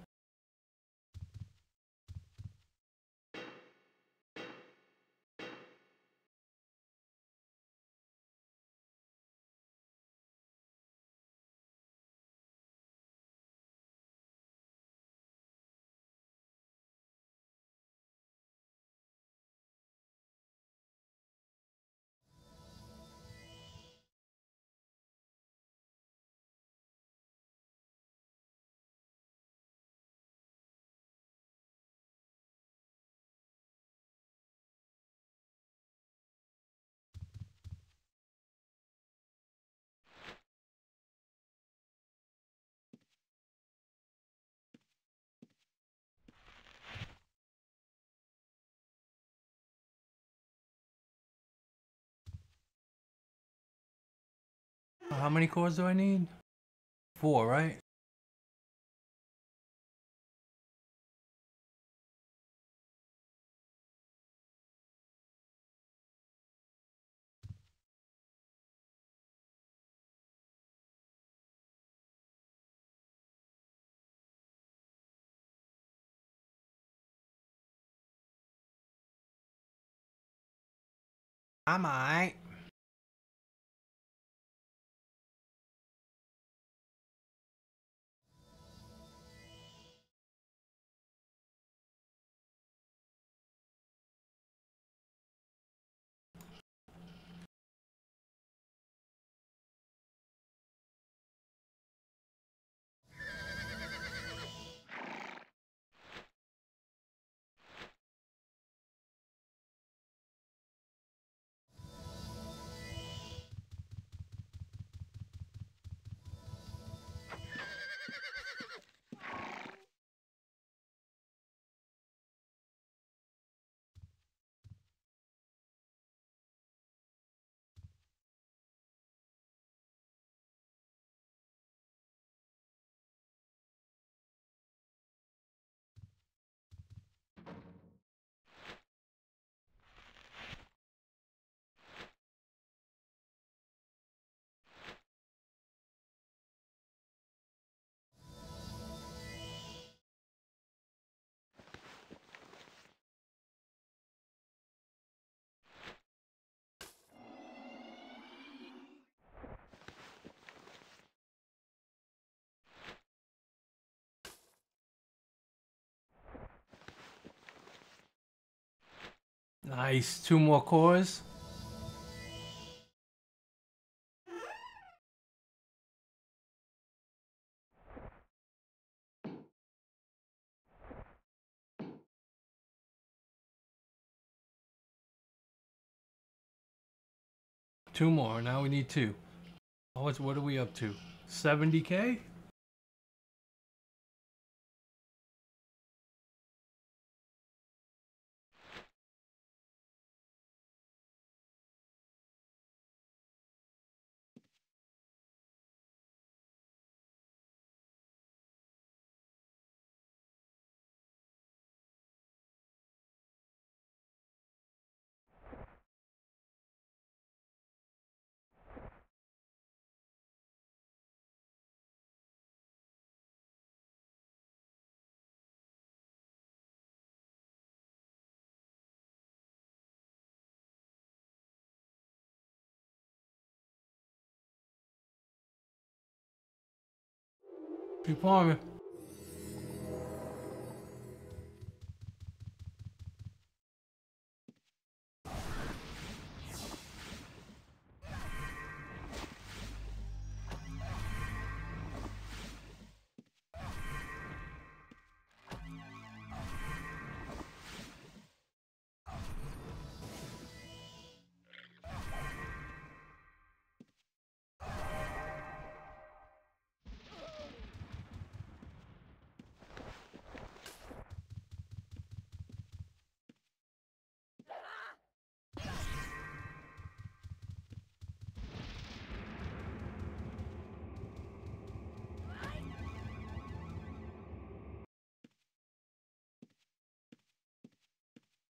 How many cores do I need? Four, right? I'm alright. Nice. Two more cores. Two more. Now we need two. Oh, what are we up to? 70k? Keep farming.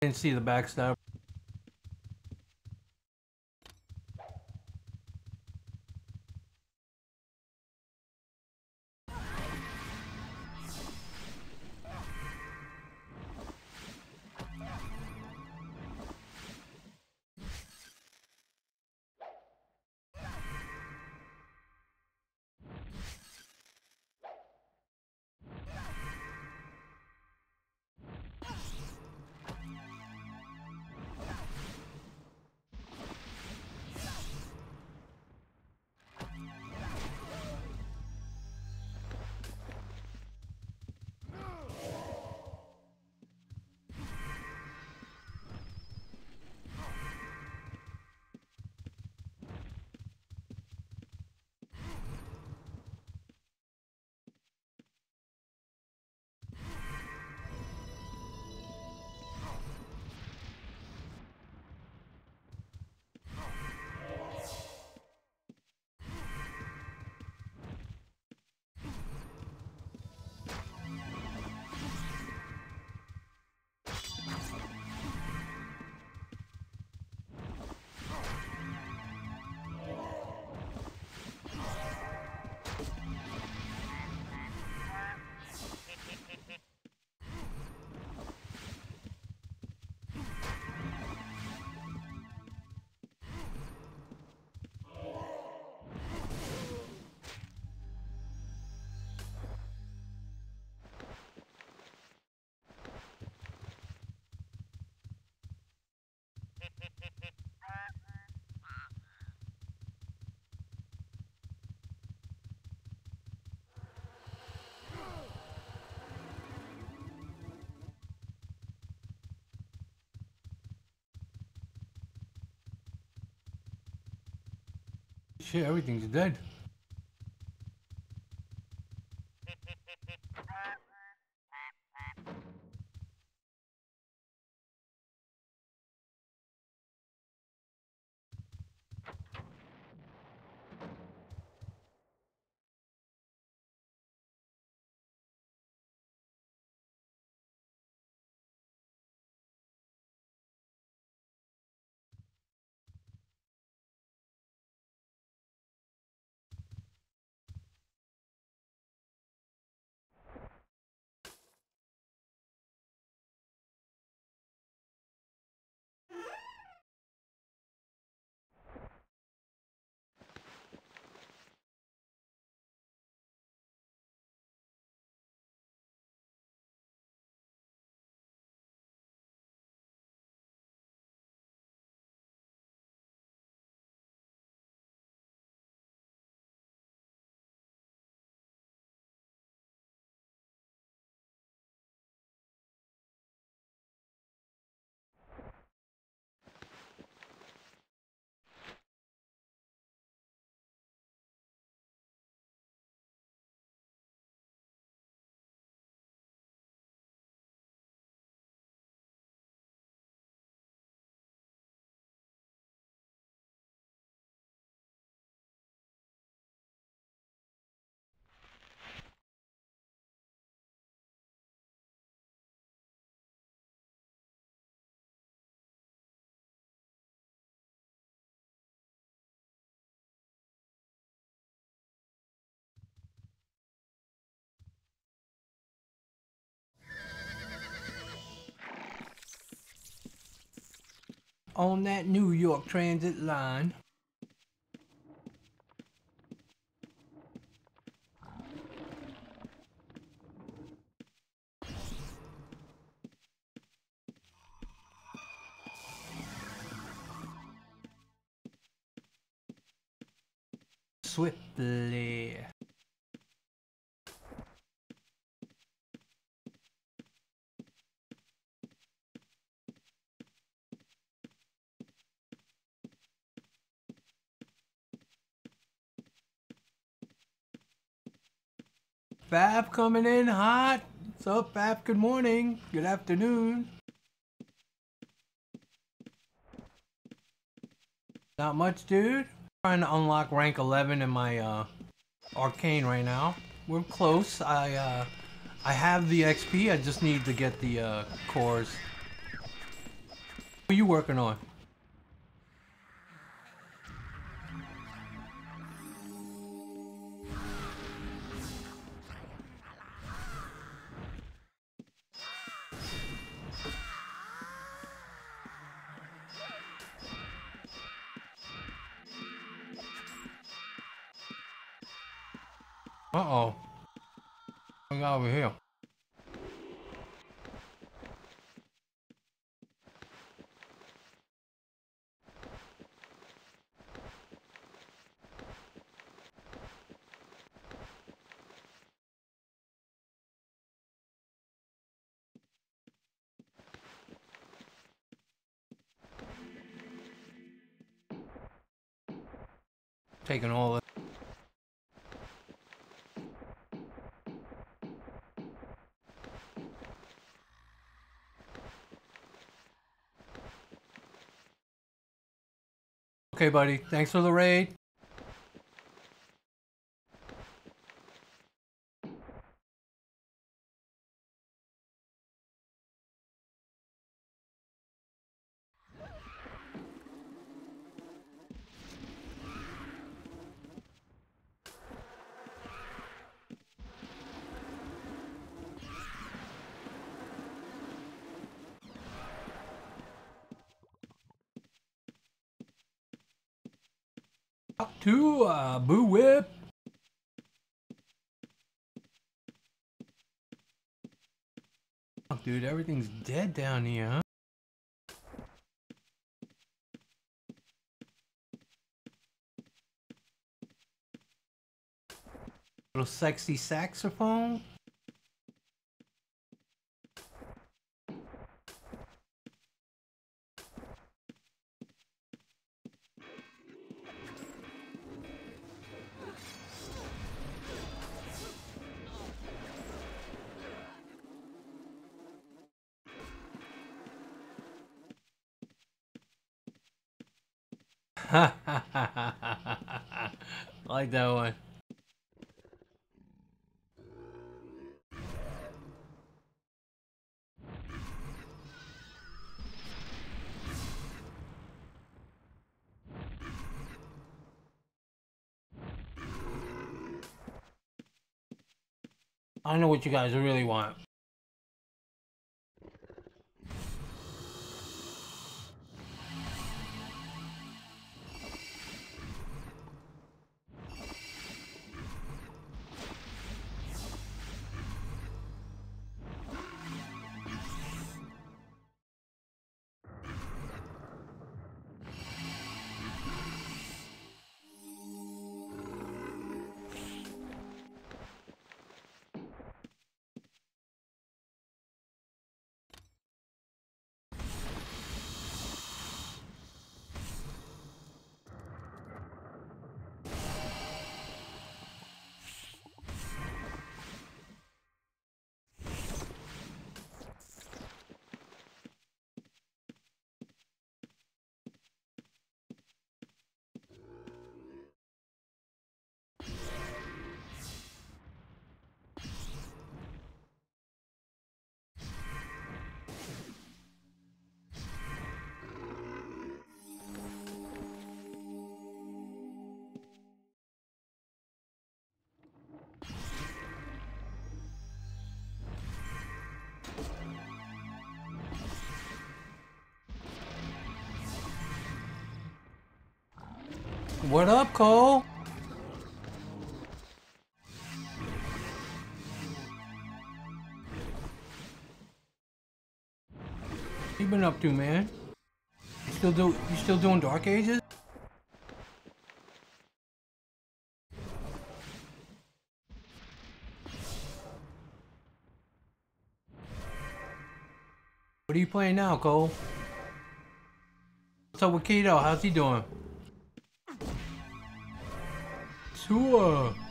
Didn't see the backstab. Shit, everything's dead. On that New York Transit line. Fab coming in hot. What's up, Fab? Good morning. Good afternoon. Not much, dude. Trying to unlock rank 11 in my uh, arcane right now. We're close. I uh, I have the XP. I just need to get the uh, cores. What are you working on? Taking all Okay, buddy. Thanks for the raid. Up to uh, Boo Whip. Dude, everything's dead down here? Little sexy saxophone. That one. I know what you guys really want. Cole? you been up to, man? You still do you still doing Dark Ages? What are you playing now, Cole? What's up with Keto? How's he doing? Tua.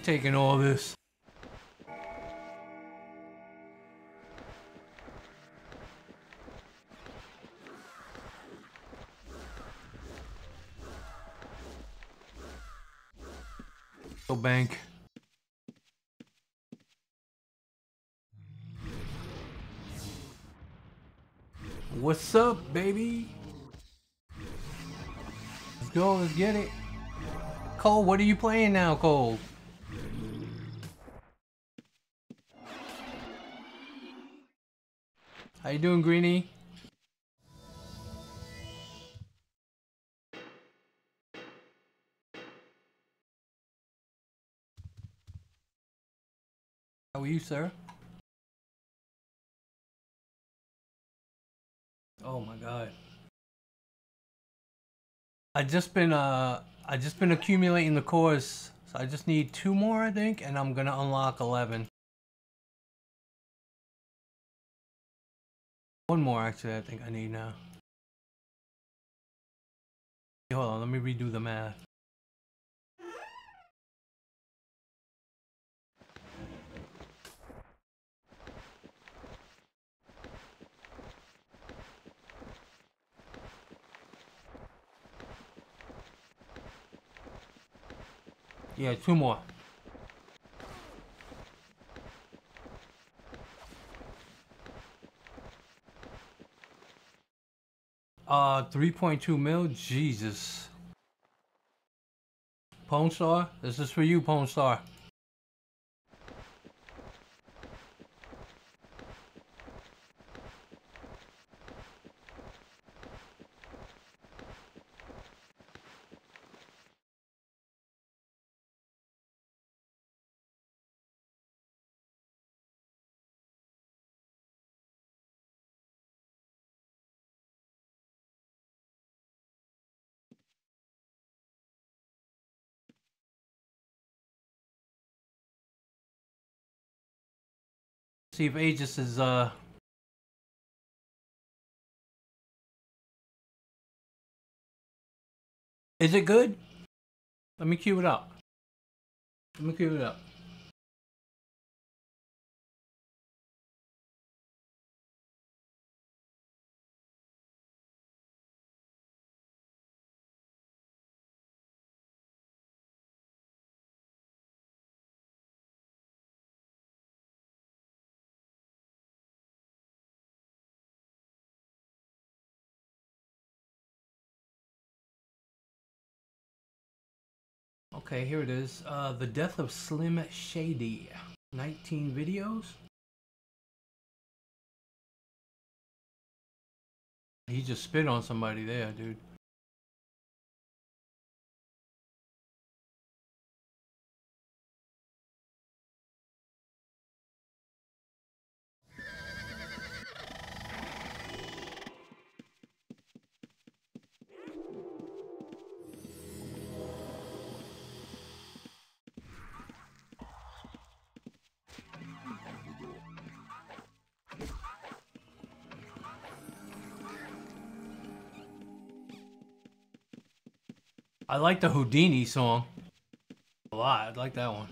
We're taking all this. Go bank. What's up, baby? Let's go, let's get it. Cole, what are you playing now, Cole? How you doing, Greenie? How are you, sir? Oh my god. I just been uh I just been accumulating the cores. So I just need two more I think and I'm gonna unlock 11. One more actually I think I need now. Hold on, let me redo the math. Yeah, two more. Uh, 3.2 mil? Jesus. Pone Star? This is for you, Pone Star. See if Aegis is, uh... Is it good? Let me cue it up. Let me cue it up. Okay, here it is. Uh, the Death of Slim Shady. 19 videos. He just spit on somebody there, dude. I like the Houdini song a lot. I like that one.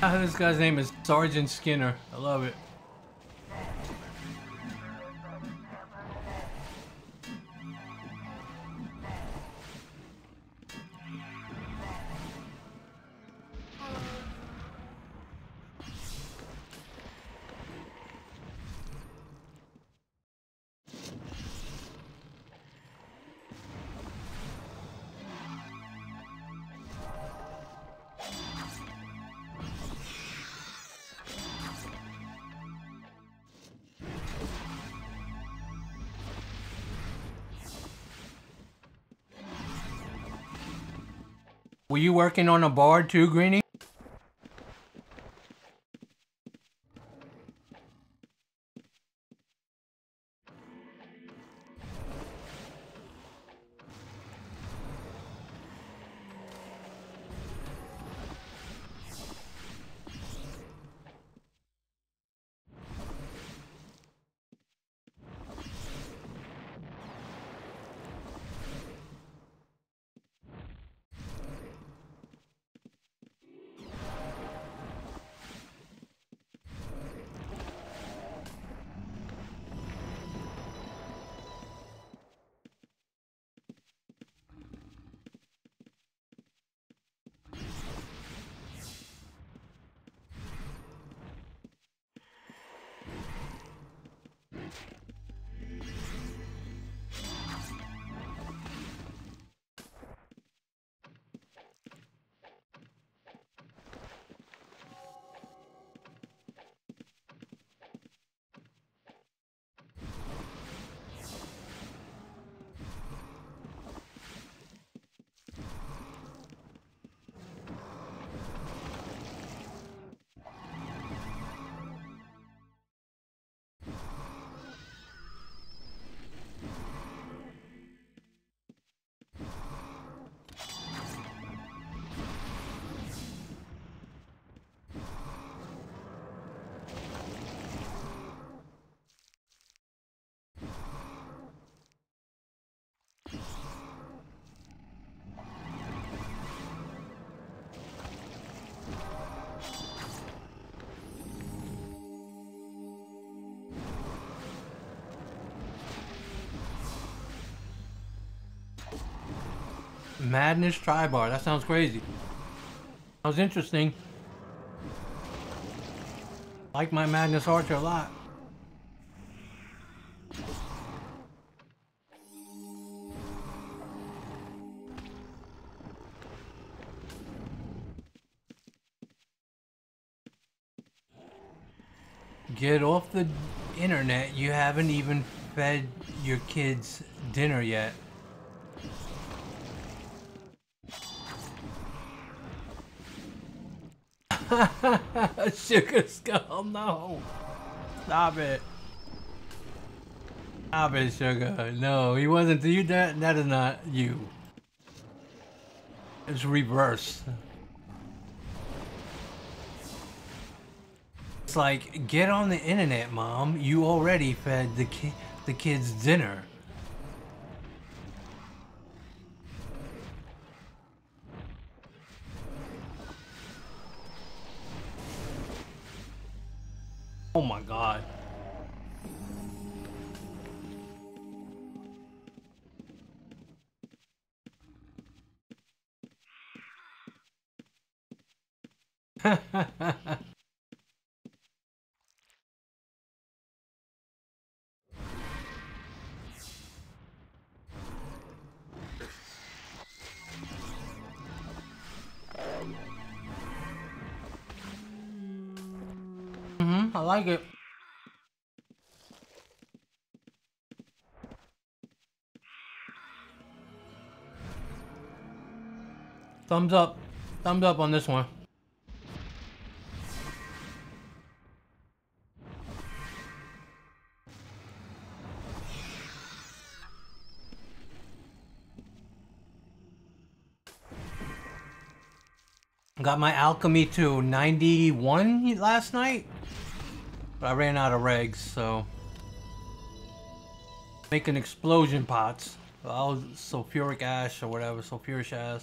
This guy's name is Sergeant Skinner. I love it. Were you working on a board too, Greenie? Madness Tribar. That sounds crazy. Sounds interesting. Like my Madness Archer a lot. Get off the internet. You haven't even fed your kids dinner yet. <laughs> Sugar Skull, no. Stop it. Stop it, Sugar. No, he wasn't. You that that is not you. It's reverse. It's like get on the internet, mom. You already fed the ki the kids dinner. I like it. Thumbs up. Thumbs up on this one. Got my alchemy to 91 last night, but I ran out of regs, so making explosion pots. Well, sulfuric ash or whatever, sulfuric ash.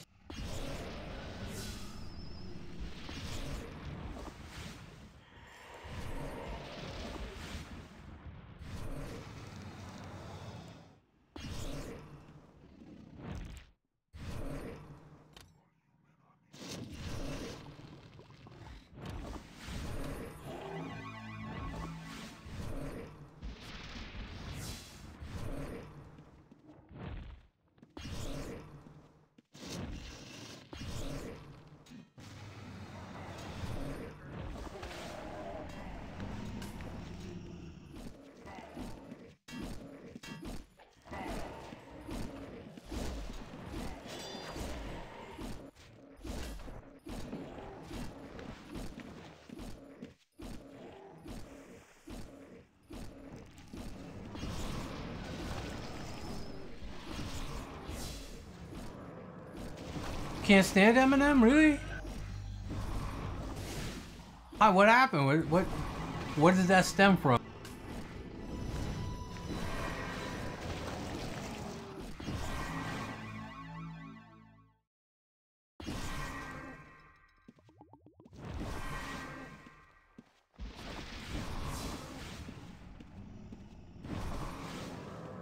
Can't stand Eminem, really? Why? What happened? What? What? What did that stem from?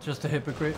Just a hypocrite.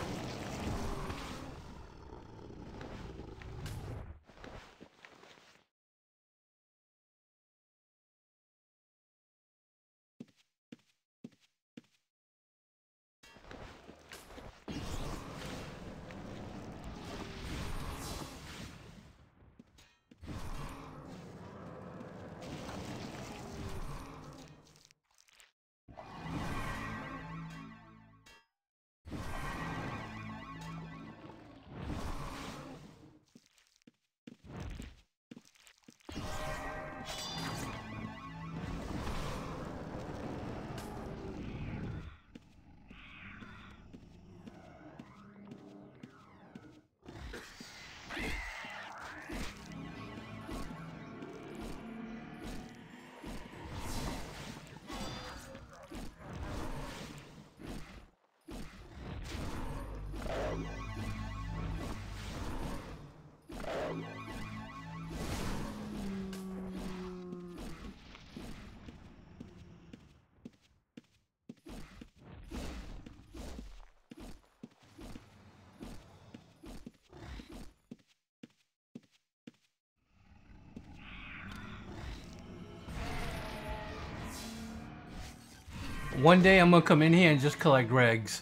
One day I'm gonna come in here and just collect regs.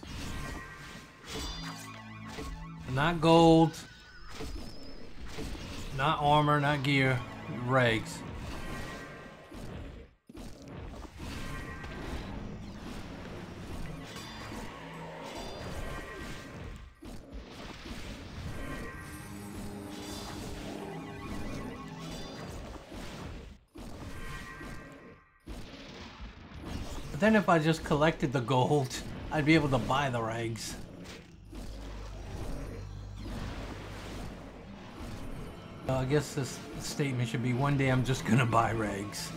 Not gold. Not armor, not gear. Regs. Then if I just collected the gold, I'd be able to buy the rags. I guess this statement should be one day I'm just gonna buy regs.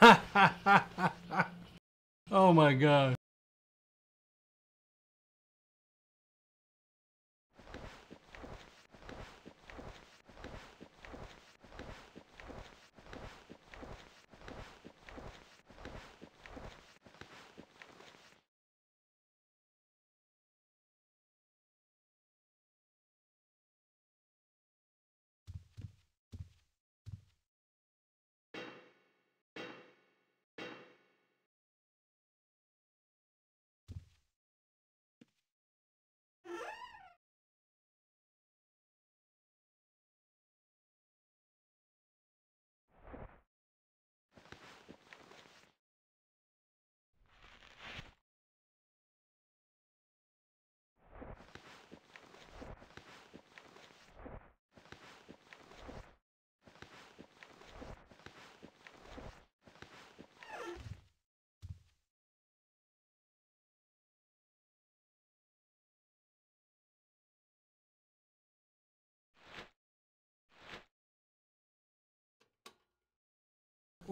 <laughs> oh my god.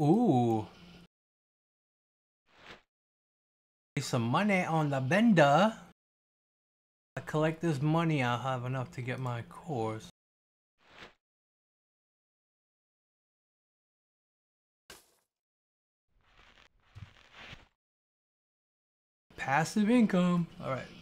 Ooh. Some money on the bender. I collect this money, I'll have enough to get my course. Passive income. Alright. Oh.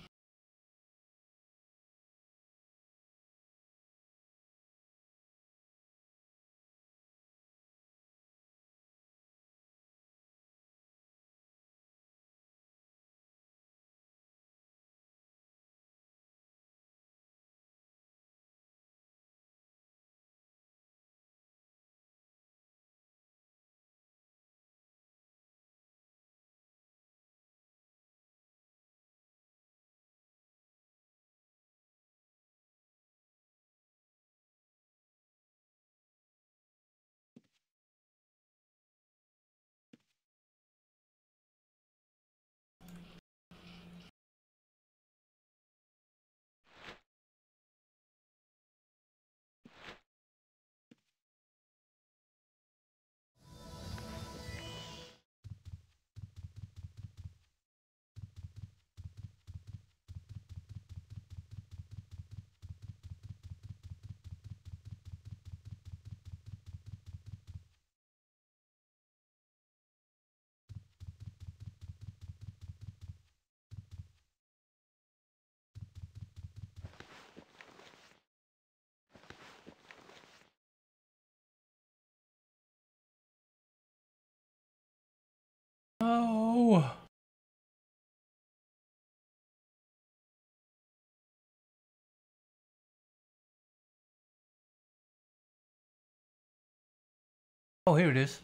Oh, here it is.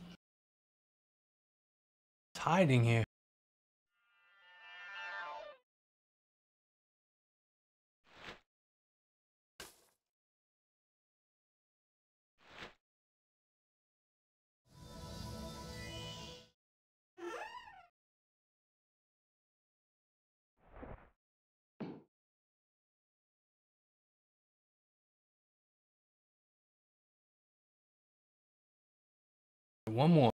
It's hiding here. One more.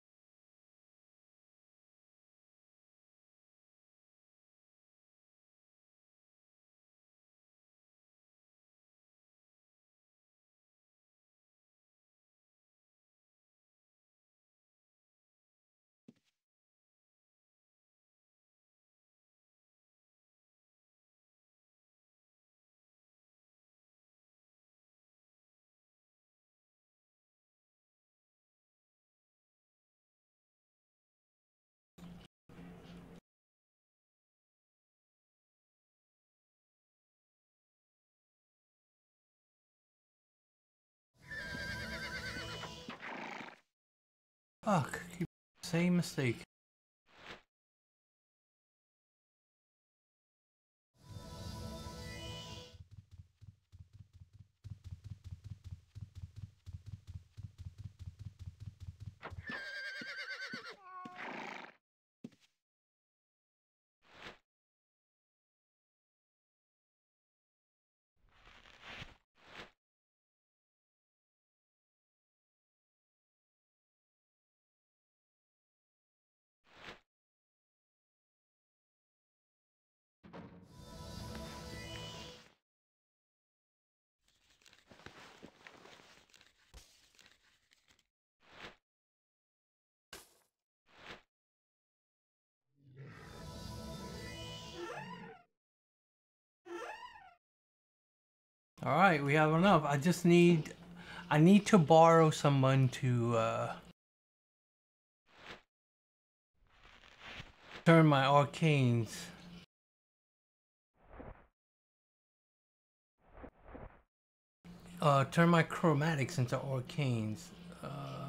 Fuck, keep same mistake. All right, we have enough. I just need, I need to borrow someone to uh, turn my arcanes. Uh, turn my chromatics into arcanes. Uh,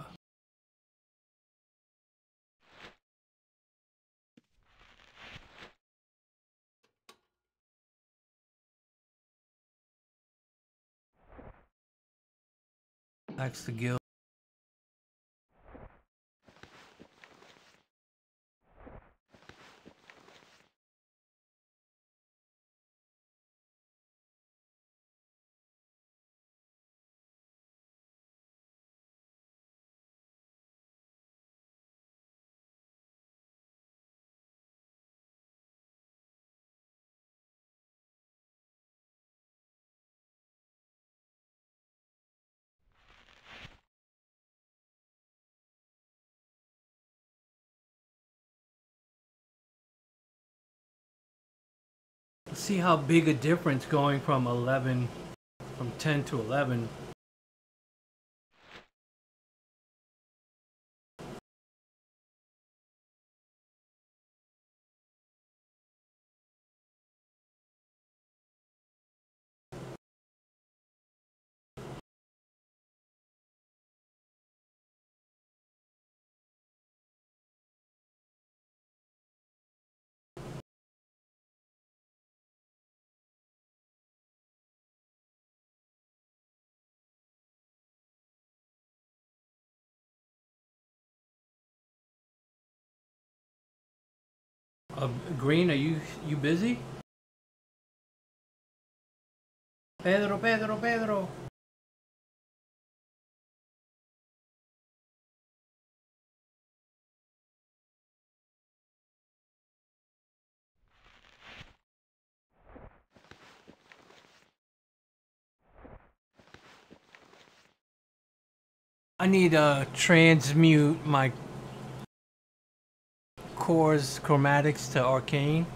Axe the guild. See how big a difference going from 11, from 10 to 11. Uh, Green, are you you busy? Pedro, Pedro, Pedro. I need to transmute my cores chromatics to arcane.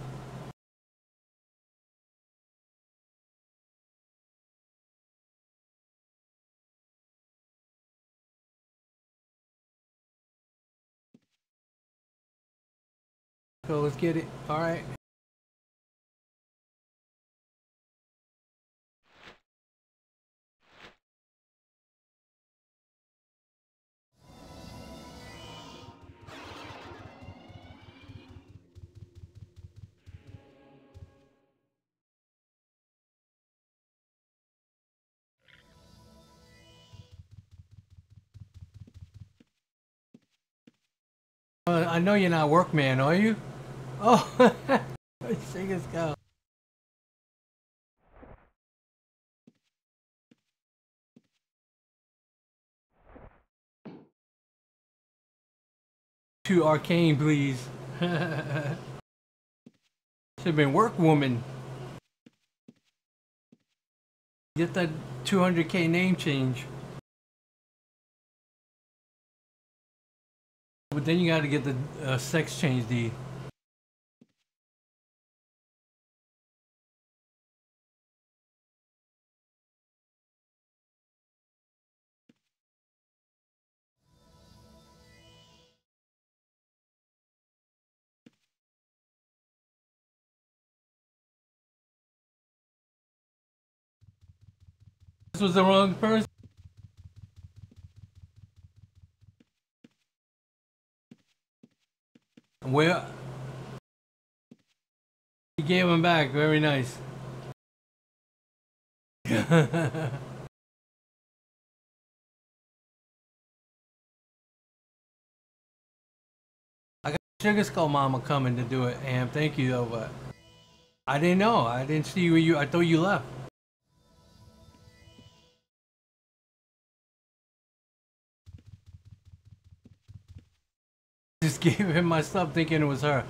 So let's get it. All right. Uh, I know you're not workman, are you? Oh, as go. To arcane, please. <laughs> Should have been workwoman. Get that 200k name change. But then you got to get the uh, sex change deed. This was the wrong person. Well, he gave him back. Very nice. <laughs> I got Sugar Skull Mama coming to do it, and thank you though, but I didn't know. I didn't see. You, I thought you left. gave him my stuff thinking it was her.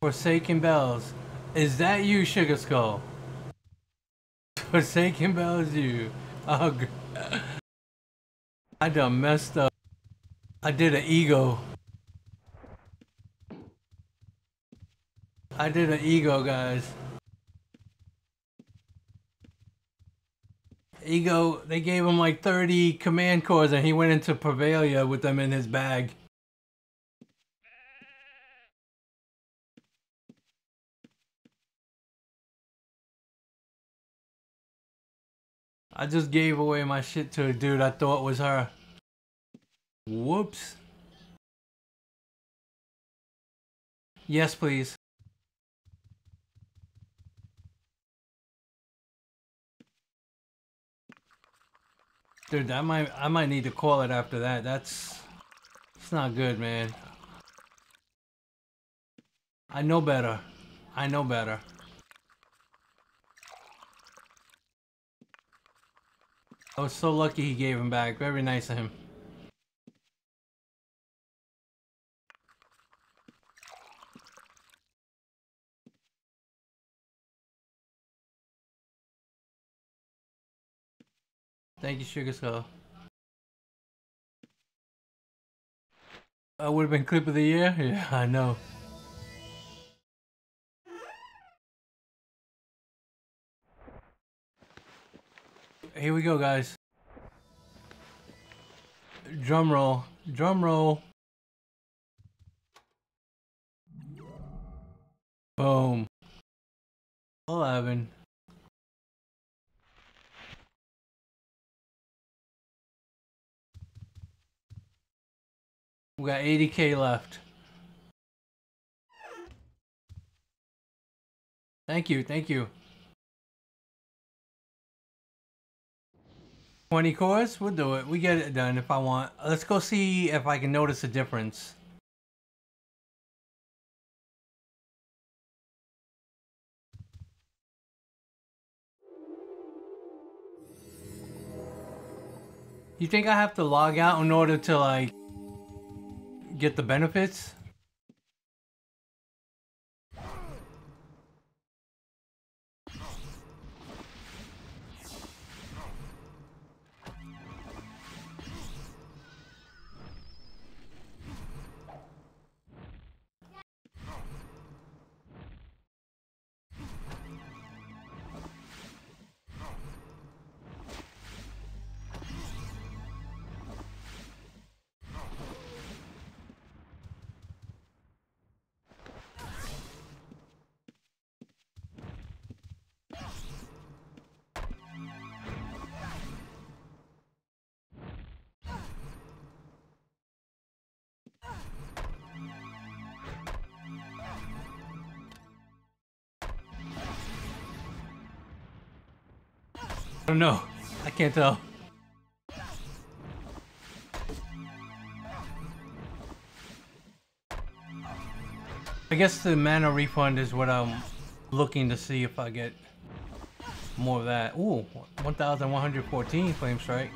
Forsaken Bells. Is that you, Sugar Skull? Forsaken you. Oh, I done messed up. I did an ego. I did an ego, guys. Ego, they gave him like 30 command cores and he went into Prevalia with them in his bag. I just gave away my shit to a dude I thought was her. Whoops. Yes, please. Dude, I might I might need to call it after that. That's it's not good, man. I know better. I know better. I was so lucky he gave him back. Very nice of him. Thank you, Sugar Skull. That would have been clip of the year? <laughs> Yeah, I know. Here we go, guys. Drum roll. Drum roll. Boom. 11. We got 80k left. Thank you, thank you. 20 cores? We'll do it. We get it done if I want. Let's go see if I can notice a difference. You think I have to log out in order to like get the benefits? Don't know. I can't tell. I guess the mana refund is what I'm looking to see if I get more of that. Ooh, 1,114 flame strike.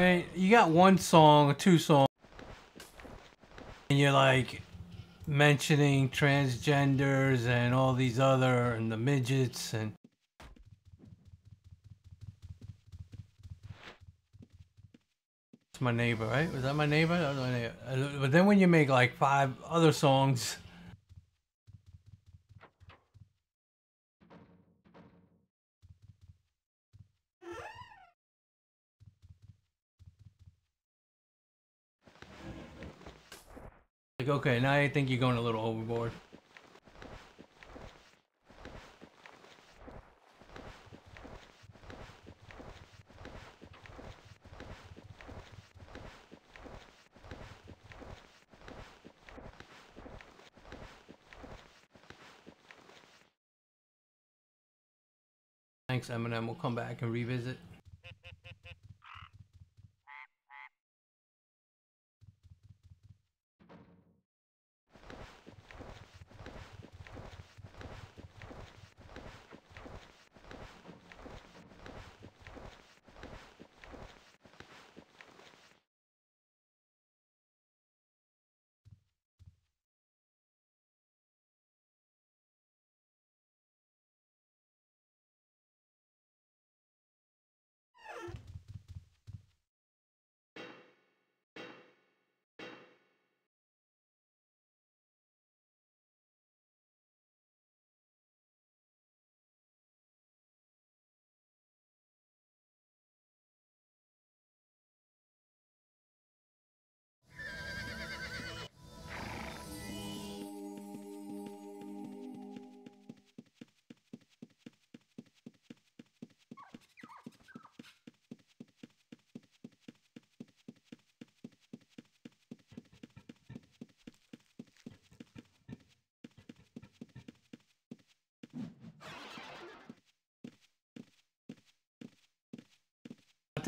And you got one song two songs, and you're like mentioning transgenders and all these other and the midgets and. It's my neighbor, right? Was that my neighbor? That my neighbor. But then when you make like five other songs. Okay, now I think you're going a little overboard. Thanks, Eminem. We'll come back and revisit.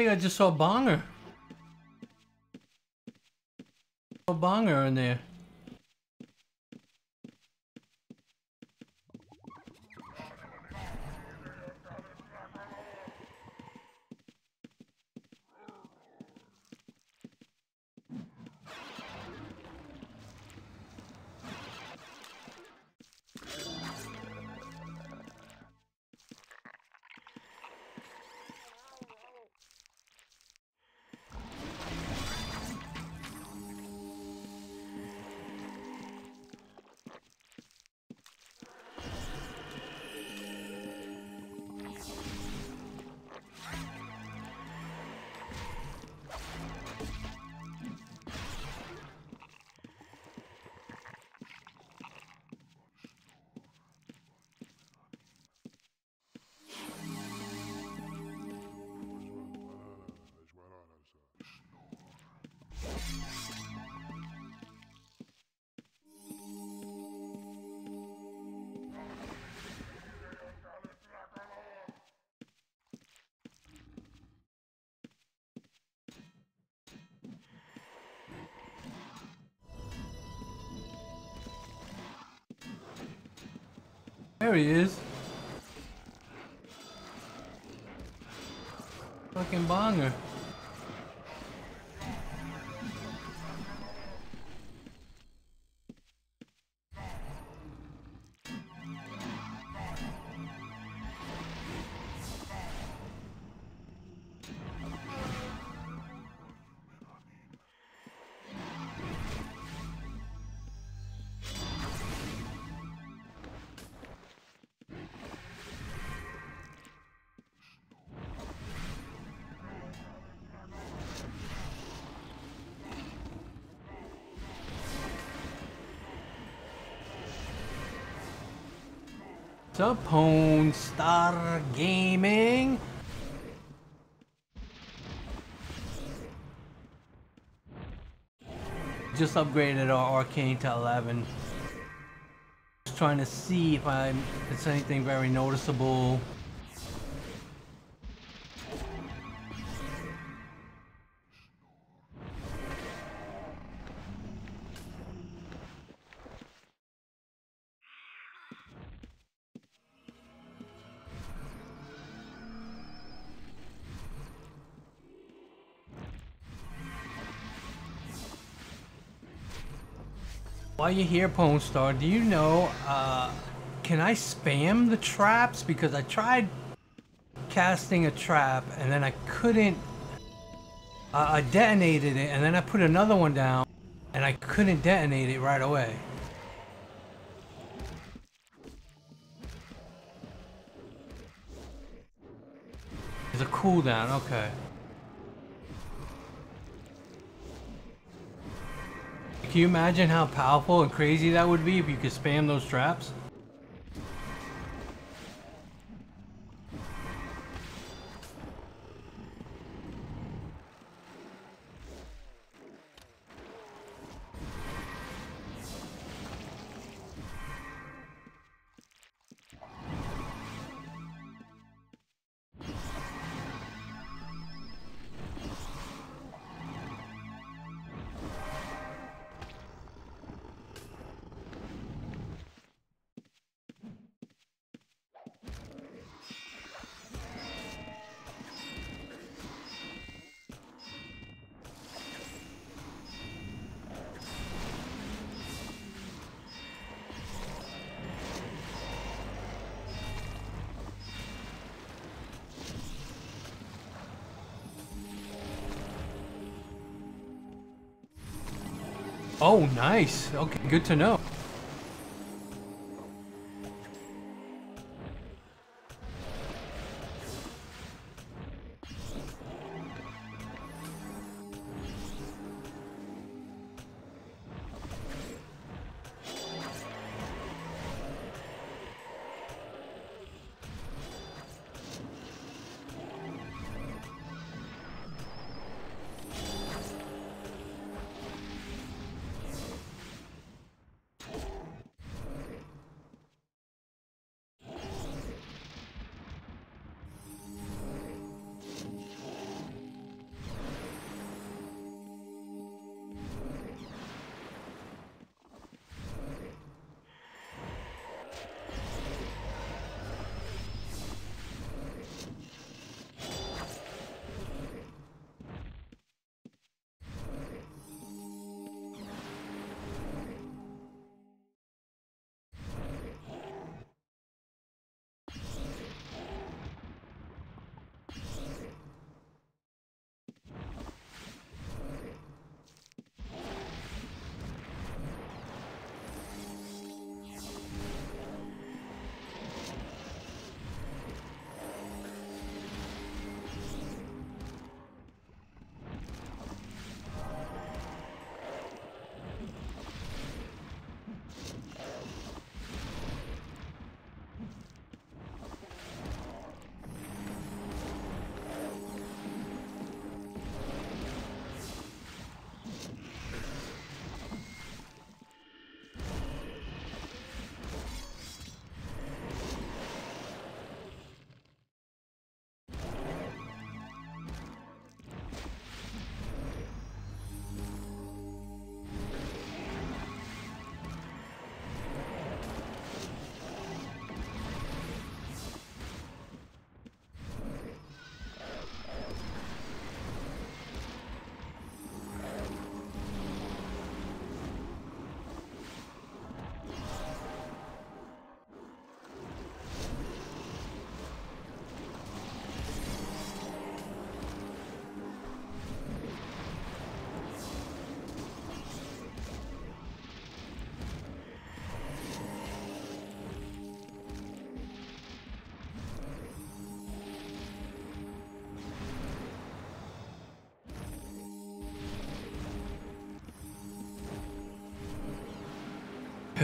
Think I just saw Bonger. Saw Bonger in there. There he is. Fucking Bonger. Sapone Star Gaming. Just upgraded our arcane to 11. Just trying to see if I'm it's anything very noticeable. You're here, Pone Star, do you know, uh, can I spam the traps? Because I tried casting a trap and then I couldn't, uh, I detonated it and then I put another one down and I couldn't detonate it right away. There's a cooldown, okay. Can you imagine how powerful and crazy that would be if you could spam those traps? Oh, nice. Okay, good to know.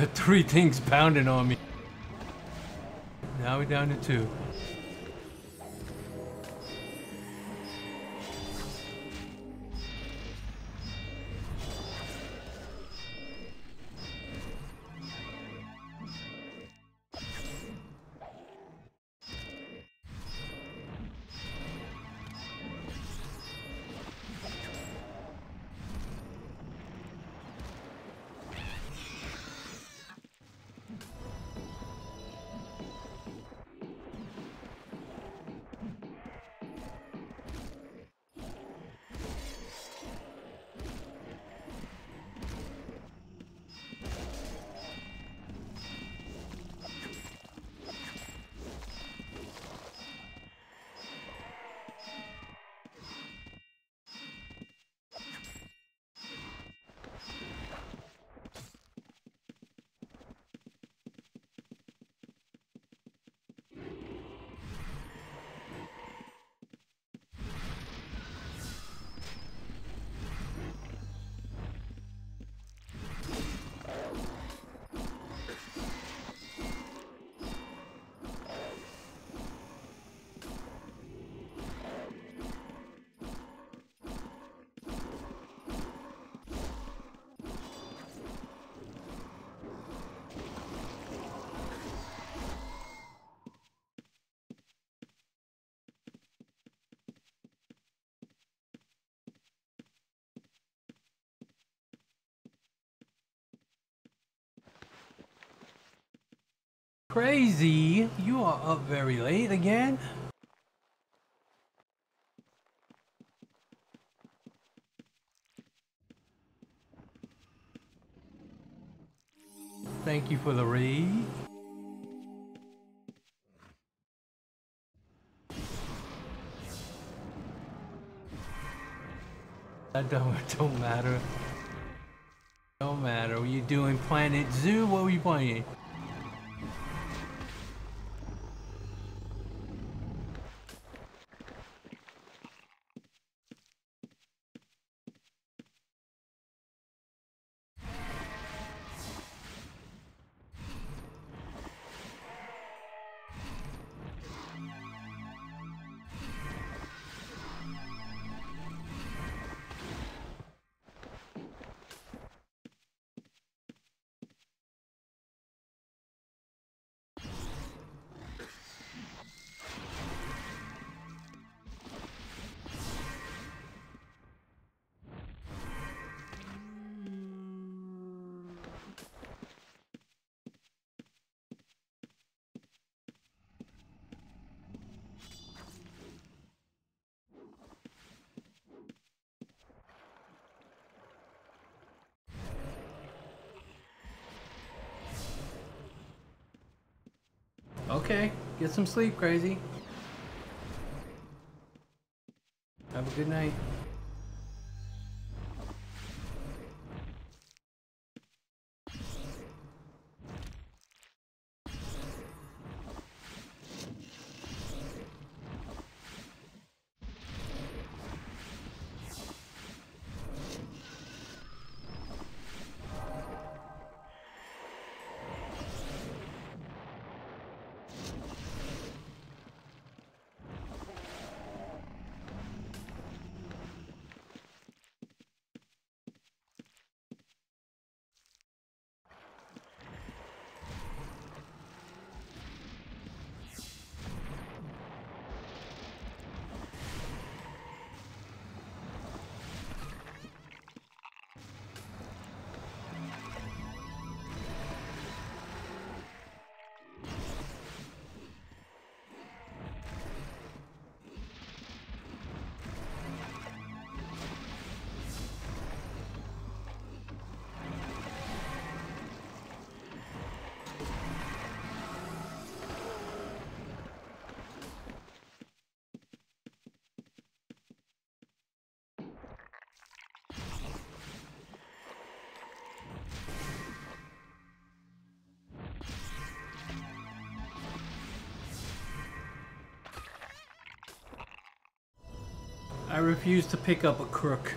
Three things pounding on me. Now we're down to two. Crazy, you are up very late again? Thank you for the read. That don't, <laughs> don't matter. Don't matter. Were you doing Planet Zoo? What were you playing? Okay, get some sleep, crazy. Have a good night. Refuse to pick up a crook.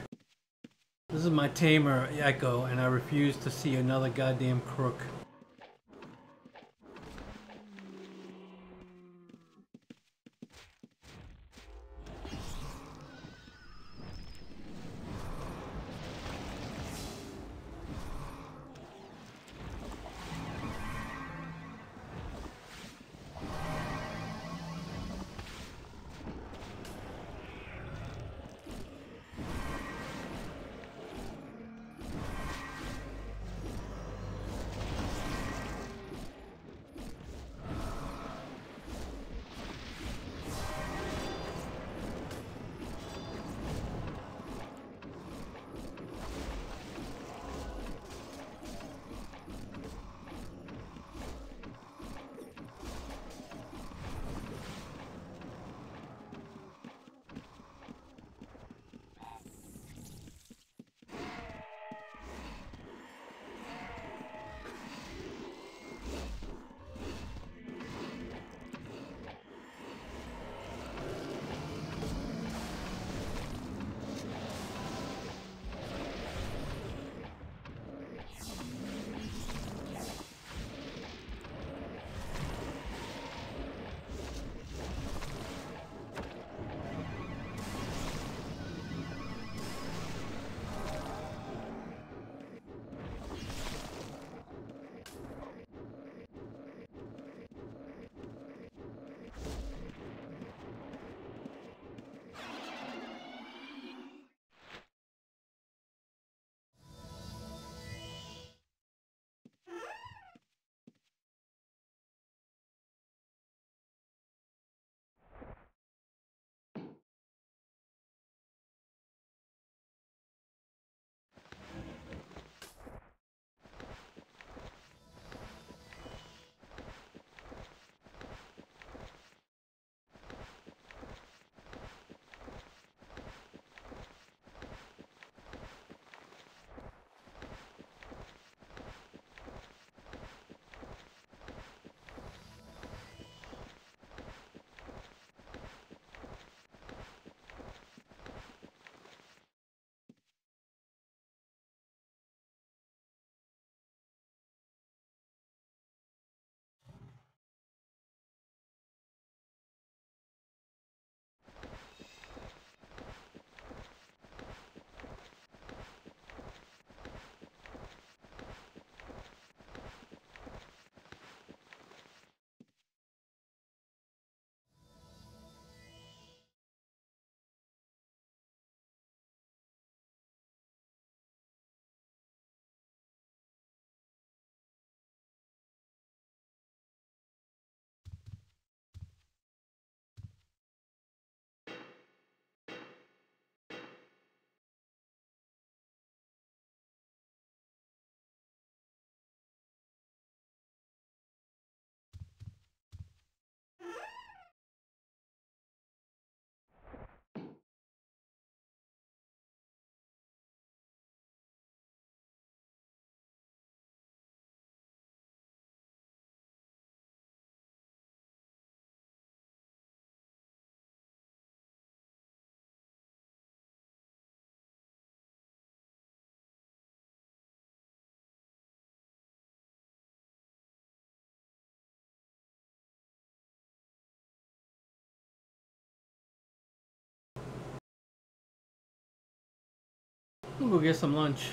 This is my tamer, Echo, and I refuse to see another goddamn crook. Go get some lunch.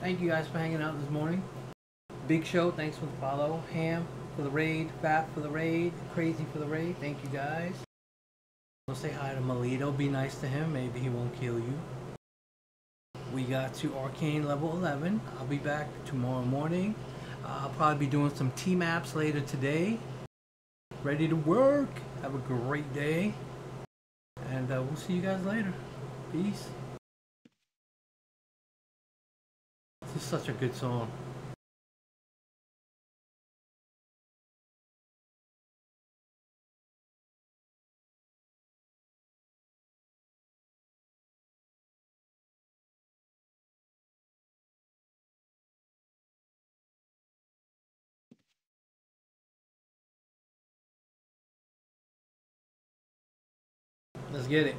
Thank you guys for hanging out this morning. Big Show, thanks for the follow. Ham for the raid. Bat for the raid. Crazy for the raid. Thank you guys. We'll say hi to Melito. Be nice to him. Maybe he won't kill you. We got to Arcane level 11. I'll be back tomorrow morning. Uh, I'll probably be doing some T maps later today. Ready to work. Have a great day. And uh, we'll see you guys later. Peace. This is such a good song. Get it.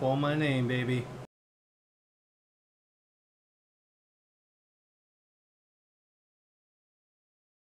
Call my name, baby.